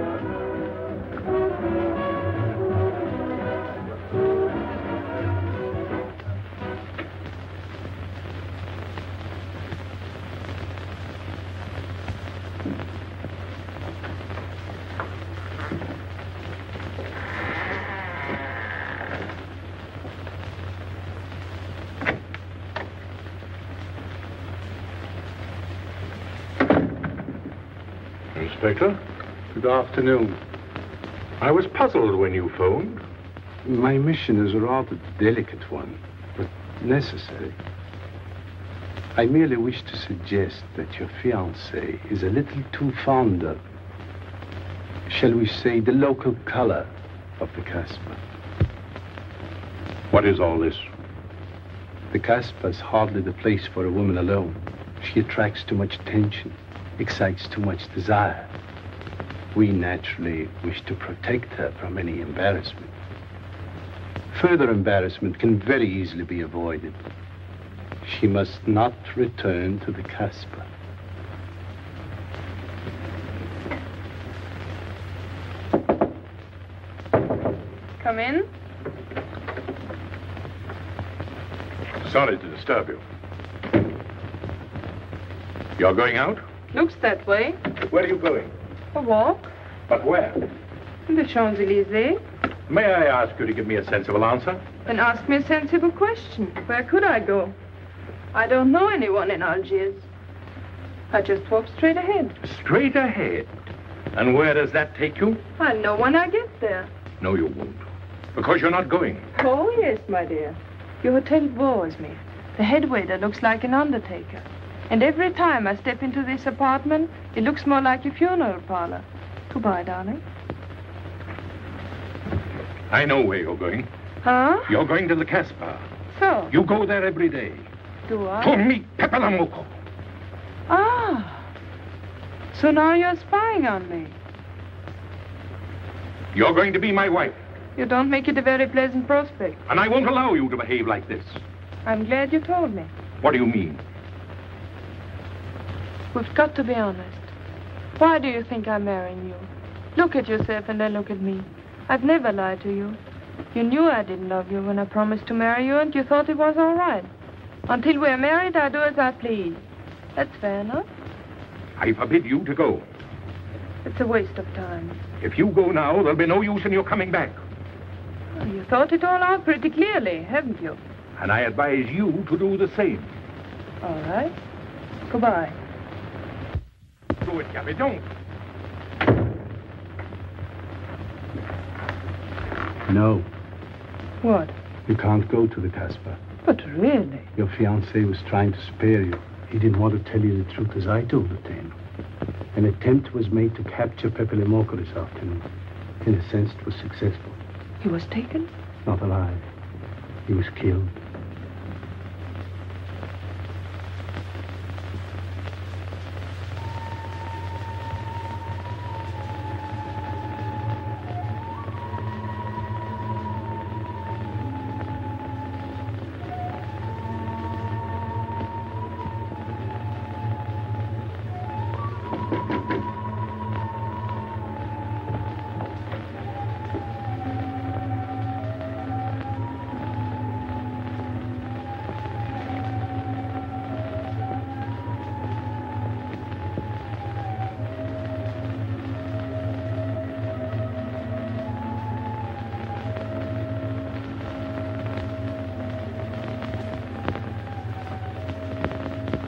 Inspector? Good afternoon. I was puzzled when you phoned. My mission is a rather delicate one, but necessary. I merely wish to suggest that your fiancée is a little too fond of, shall we say, the local color of the Casbah. What is all this? The Casbah is hardly the place for a woman alone. She attracts too much attention, excites too much desire. We naturally wish to protect her from any embarrassment. Further embarrassment can very easily be avoided. She must not return to the Casbah. Come in. Sorry to disturb you. You're going out? Looks that way. Where are you going? A walk. But where? In the Champs-Élysées. May I ask you to give me a sensible answer? Then ask me a sensible question. Where could I go? I don't know anyone in Algiers. I just walk straight ahead. Straight ahead. And where does that take you? I'll know when I get there. No, you won't. Because you're not going. Oh, yes, my dear. Your hotel bores me. The head waiter looks like an undertaker. And every time I step into this apartment, it looks more like a funeral parlor. Goodbye, darling. I know where you're going. Huh? You're going to the Casbah. So, You go there every day. do I? To meet Pepe Le Moko. Ah. So now you're spying on me. You're going to be my wife. You don't make it a very pleasant prospect. And I won't allow you to behave like this. I'm glad you told me. What do you mean? We've got to be honest. Why do you think I'm marrying you? Look at yourself and then look at me. I've never lied to you. You knew I didn't love you when I promised to marry you, and you thought it was all right. Until we're married, I do as I please. That's fair enough. I forbid you to go. It's a waste of time. If you go now, there'll be no use in your coming back. Oh, You thought it all out pretty clearly, haven't you? And I advise you to do the same. All right. Goodbye. Do it, Gaby, don't. No, What? you can't go to the Casbah. But really? Your fiancé was trying to spare you. He didn't want to tell you the truth as I told it to him. An attempt was made to capture Pepe Le Moko this afternoon. In a sense, it was successful. He was taken? Not alive. He was killed.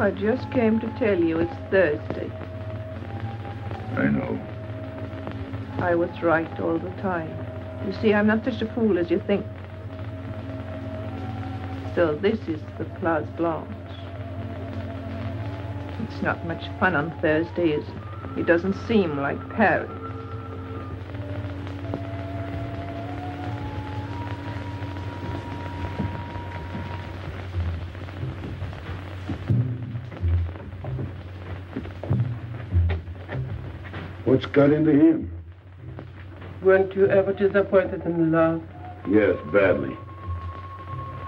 I just came to tell you it's Thursday. I know. I was right all the time. You see, I'm not such a fool as you think. So this is the Place Blanche. It's not much fun on Thursday, is it? It doesn't seem like Paris. What's got into him? Weren't you ever disappointed in love? Yes, badly.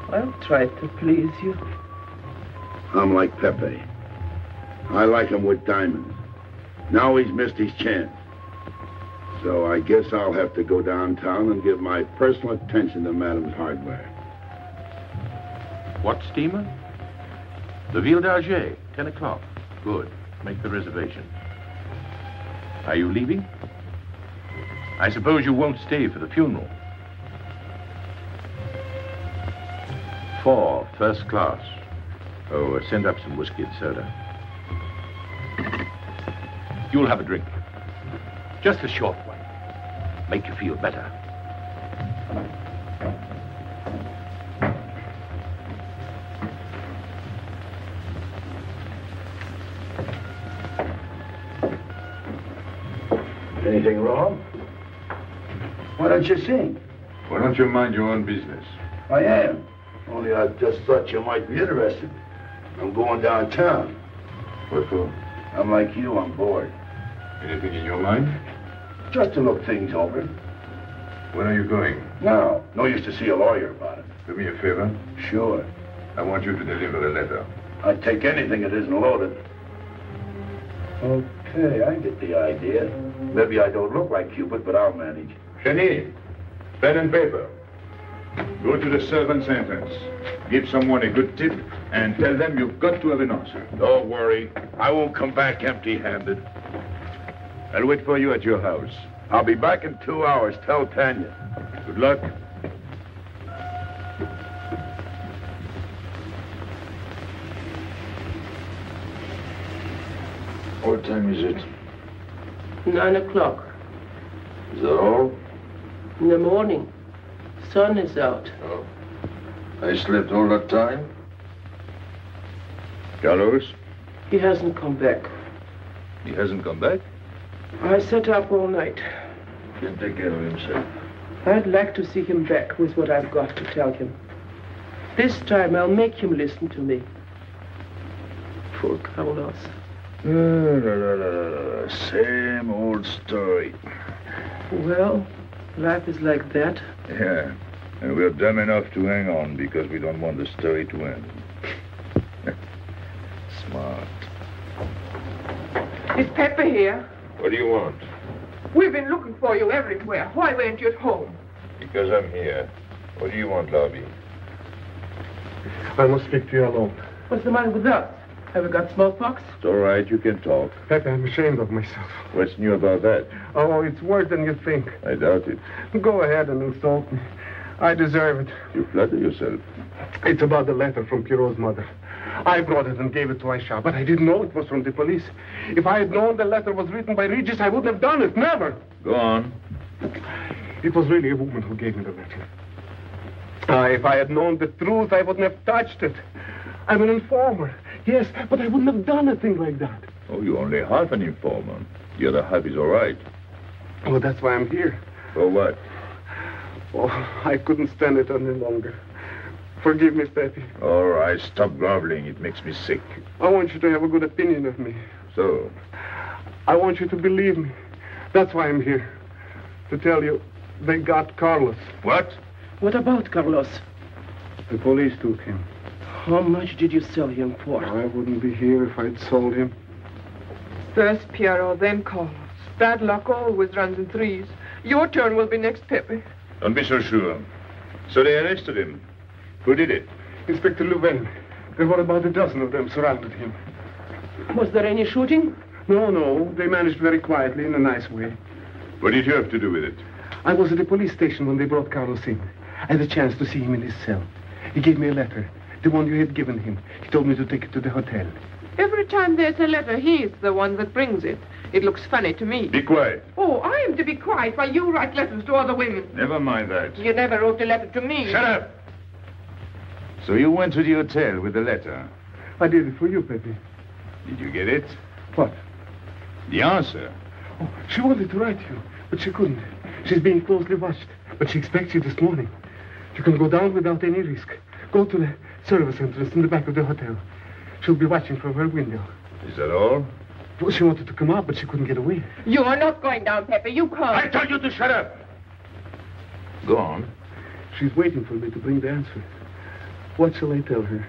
I'll try to please you. I'm like Pepe. I like him with diamonds. Now he's missed his chance. So I guess I'll have to go downtown and give my personal attention to Madame's hardware. What steamer? The Ville d'Alger, 10 o'clock. Good. Make the reservation. Are you leaving? I suppose you won't stay for the funeral. Four, first class. Oh, uh, send up some whiskey and soda. You'll have a drink. Just a short one. Make you feel better. Don't you sing? Why don't you mind your own business? I am. Only I just thought you might be interested. I'm going downtown. What for? I'm like you, I'm bored. Anything in your mind? Just to look things over. When are you going? Now, no use to see a lawyer about it. Do me a favor. Sure. I want you to deliver a letter. I'd take anything that isn't loaded. Okay, I get the idea. Maybe I don't look like Cupid, but I'll manage. Jenny, pen and paper. Go to the servant's entrance. Give someone a good tip and tell them you've got to have an answer. Don't worry. I won't come back empty-handed. I'll wait for you at your house. I'll be back in two hours. Tell Tanya. Good luck. What time is it? Nine o'clock. Is that all? In the morning. Sun is out. Oh. I slept all that time? Carlos? He hasn't come back. He hasn't come back? I sat up all night. He can take care of himself. I'd like to see him back with what I've got to tell him. This time I'll make him listen to me. Poor Carlos. Ah, la, la, la, la. Same old story. Well, life is like that. Yeah. And we're dumb enough to hang on because we don't want the story to end. Smart. Is Pepe here? What do you want? We've been looking for you everywhere. Why weren't you at home? Because I'm here. What do you want, L'Arbi? I must speak to you alone. What's the matter with us? Have we got smallpox? It's all right. You can talk. Pepe, I'm ashamed of myself. What's new about that? Oh, it's worse than you think. I doubt it. Go ahead and insult me. I deserve it. You flatter yourself. It's about the letter from Pierrot's mother. I brought it and gave it to Aisha, but I didn't know it was from the police. If I had known the letter was written by Regis, I wouldn't have done it. Never. Go on. It was really a woman who gave me the letter. Ah, if I had known the truth, I wouldn't have touched it. I'm an informer. Yes, but I wouldn't have done a thing like that. Oh, you're only half an informer. The other half is all right. Well, that's why I'm here. For what? Oh, I couldn't stand it any longer. Forgive me, Pepe. All right, stop groveling. It makes me sick. I want you to have a good opinion of me. So? I want you to believe me. That's why I'm here. To tell you, they got Carlos. What? What about Carlos? The police took him. How much did you sell him for? I wouldn't be here if I'd sold him. First Pierrot, then Carlos. Bad luck always runs in threes. Your turn will be next, Pepe. Don't be so sure. So they arrested him. Who did it? Inspector Louvain. There were about a dozen of them surrounded him. Was there any shooting? No, no. They managed very quietly in a nice way. What did you have to do with it? I was at the police station when they brought Carlos in. I had a chance to see him in his cell. He gave me a letter, the one you had given him. He told me to take it to the hotel. Every time there's a letter, he's the one that brings it. It looks funny to me. Be quiet. Oh, I am to be quiet while you write letters to other women. Never mind that. You never wrote a letter to me. Shut up! So you went to the hotel with the letter. I did it for you, Pepe. Did you get it? What? The answer. Oh, she wanted to write you, but she couldn't. She's being closely watched, but she expects you this morning. You can go down without any risk. Go to the service entrance in the back of the hotel. She'll be watching from her window. Is that all? Well, she wanted to come out, but she couldn't get away. You are not going down, Pepe. You can't. I told you to shut up. Go on. She's waiting for me to bring the answer. What shall I tell her?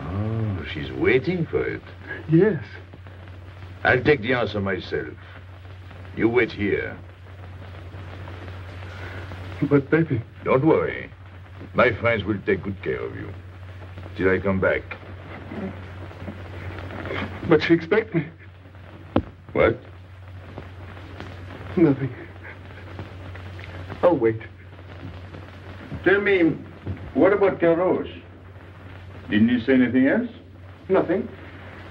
Oh, she's waiting for it. Yes. I'll take the answer myself. You wait here. But, Pepe. Don't worry. My friends will take good care of you. Till I come back. But she expects me. What? Nothing. I'll wait. Tell me, what about Carlos? Didn't he say anything else? Nothing.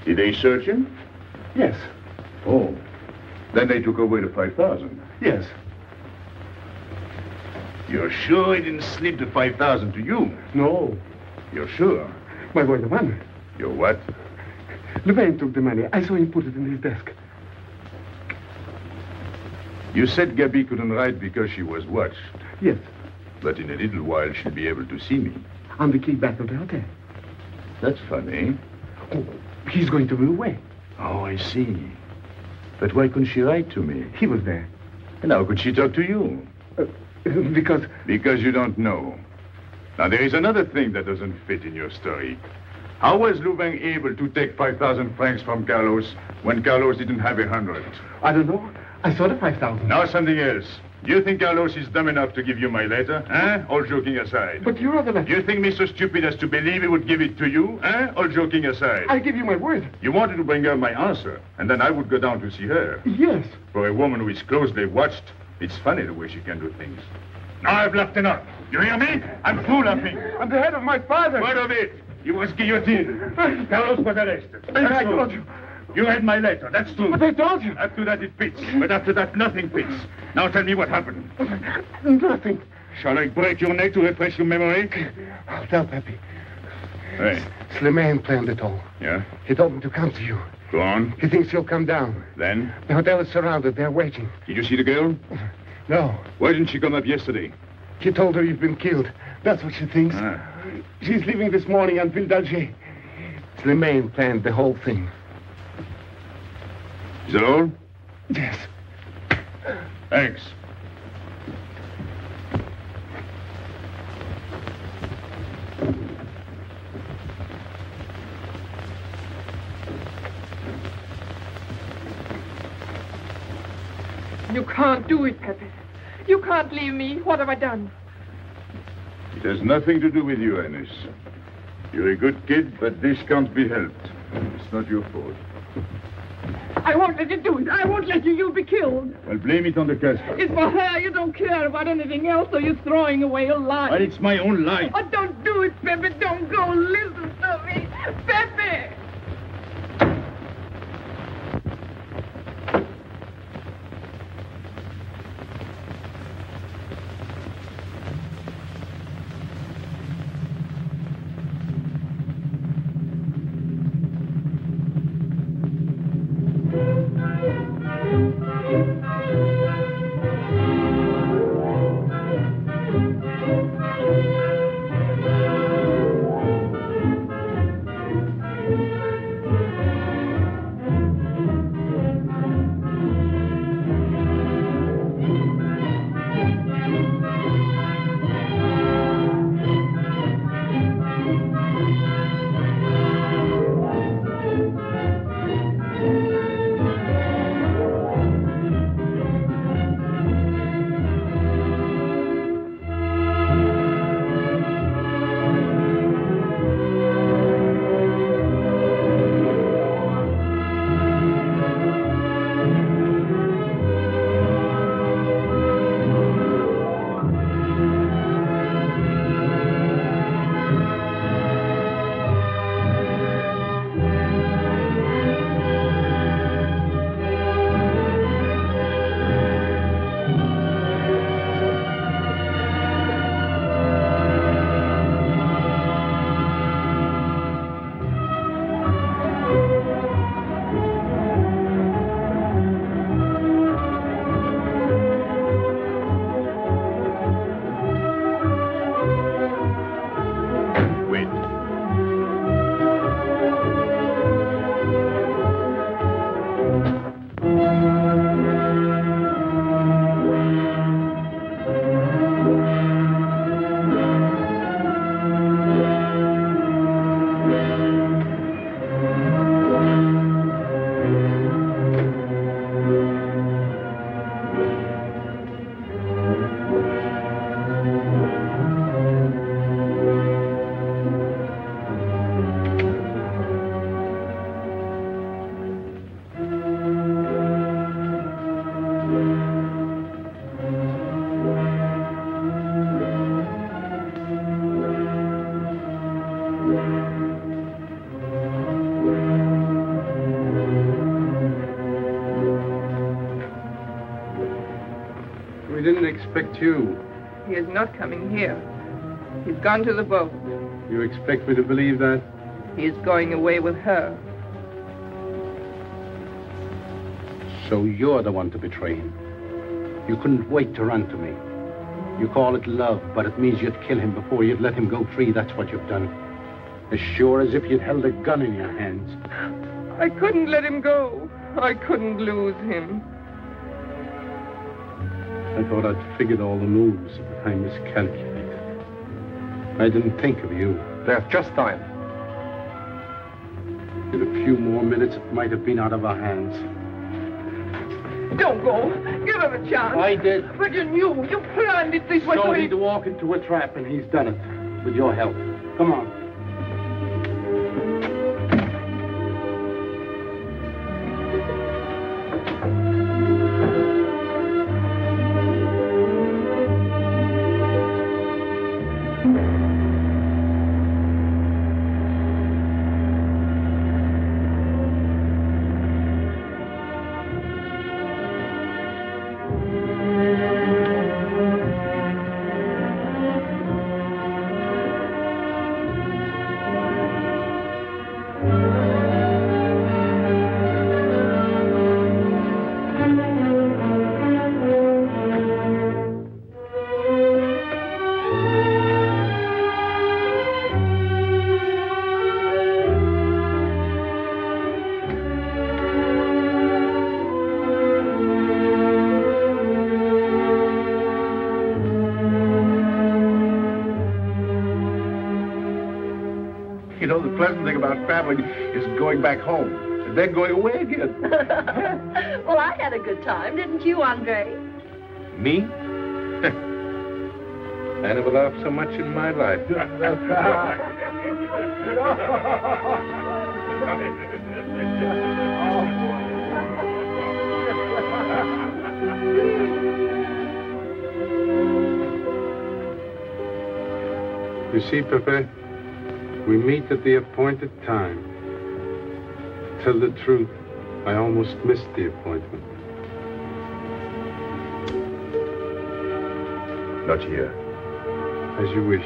Did they search him? Yes. Oh. Then they took away the 5,000. Yes. You're sure he didn't slip the 5,000 to you? No. You're sure? My boy, the money. Your what? Louvain took the money. I saw him put it in his desk. You said Gaby couldn't write because she was watched. Yes. But in a little while, she'll be able to see me. On the key back of the hotel. That's funny. Oh, he's going to be away. Oh, I see. But why couldn't she write to me? He was there. And how could she talk to you? Uh, because... Because you don't know. Now, there is another thing that doesn't fit in your story. How was Louvain able to take 5,000 francs from Carlos when Carlos didn't have a hundred? I don't know. I saw the 5,000. Now something else. Do you think Carlos is dumb enough to give you my letter? Eh? All joking aside. But you your other letter... Do you think me so stupid as to believe he would give it to you? Eh? All joking aside. I give you my word. You wanted to bring her my answer, and then I would go down to see her. Yes. For a woman who is closely watched, it's funny the way she can do things. Now I've laughed enough. You hear me? I'm through laughing. I'm the head of my father. Word of it. You was guillotined. Carlos was arrested. I That's told true. you. You read my letter, that's true. But I told you. After that, it fits. But after that, nothing fits. Now tell me what happened. Nothing. Shall I break your neck to refresh your memory? I'll tell Pepe. Hey. Slimane planned it all. Yeah? He told me to come to you. Go on. He thinks you'll come down. Then? The hotel is surrounded. They're waiting. Did you see the girl? No. Why didn't she come up yesterday? He told her you've been killed. That's what she thinks. Ah. She's leaving this morning on Ville d'Alger. Slimane planned the whole thing. Is that all? Yes. Thanks. You can't do it, Pepe. You can't leave me. What have I done? It has nothing to do with you, Ines. You're a good kid, but this can't be helped. It's not your fault. I won't let you do it. I won't let you. You'll be killed. Well, blame it on the Casbah. It's for her. You don't care about anything else, so you're throwing away your life. But it's my own life. Oh, don't do it, Pepe. Don't go. Listen to me. Pepe! Coming here. He's gone to the boat. You expect me to believe that? He is going away with her. So you're the one to betray him. You couldn't wait to run to me. You call it love, but it means you'd kill him before you'd let him go free. That's what you've done. As sure as if you'd held a gun in your hands. I couldn't let him go. I couldn't lose him. I thought I'd figured all the moves, I miscalculated. I didn't think of you. There's just time. In a few more minutes, it might have been out of our hands. Don't go. Give him a chance. I did. But you knew. You planned it this way. So so he'd walk into a trap, and he's done it. With your help. Come on. Know, the pleasant thing about traveling is going back home and then going away again. well, I had a good time, didn't you, Andre? Me? I never laughed so much in my life. You see, Pepe, we meet at the appointed time. To tell the truth, I almost missed the appointment. Not here. As you wish.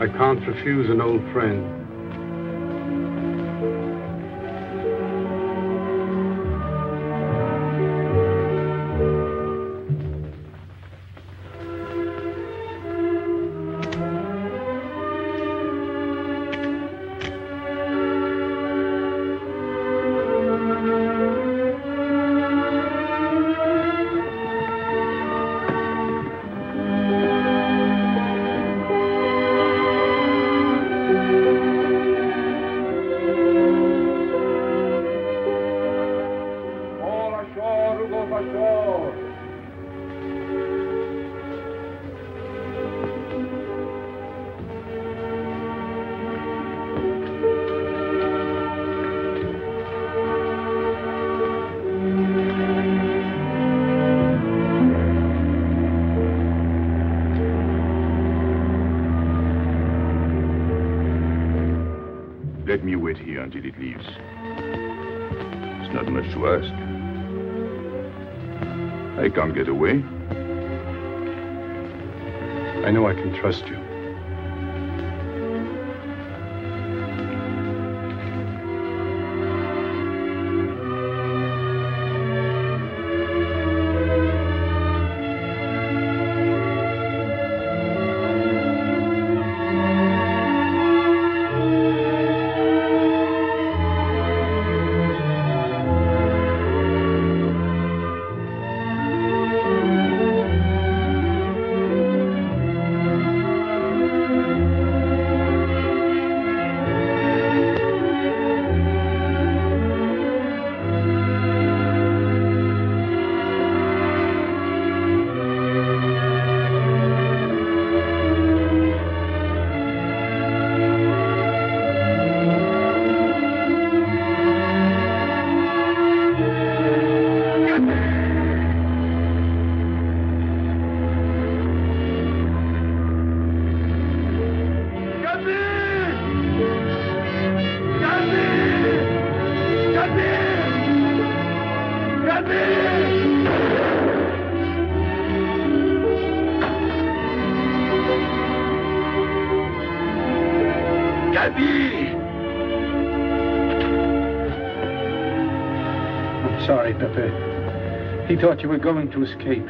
I can't refuse an old friend. Until it leaves. It's not much to ask. I can't get away. I know I can trust you. He thought you were going to escape.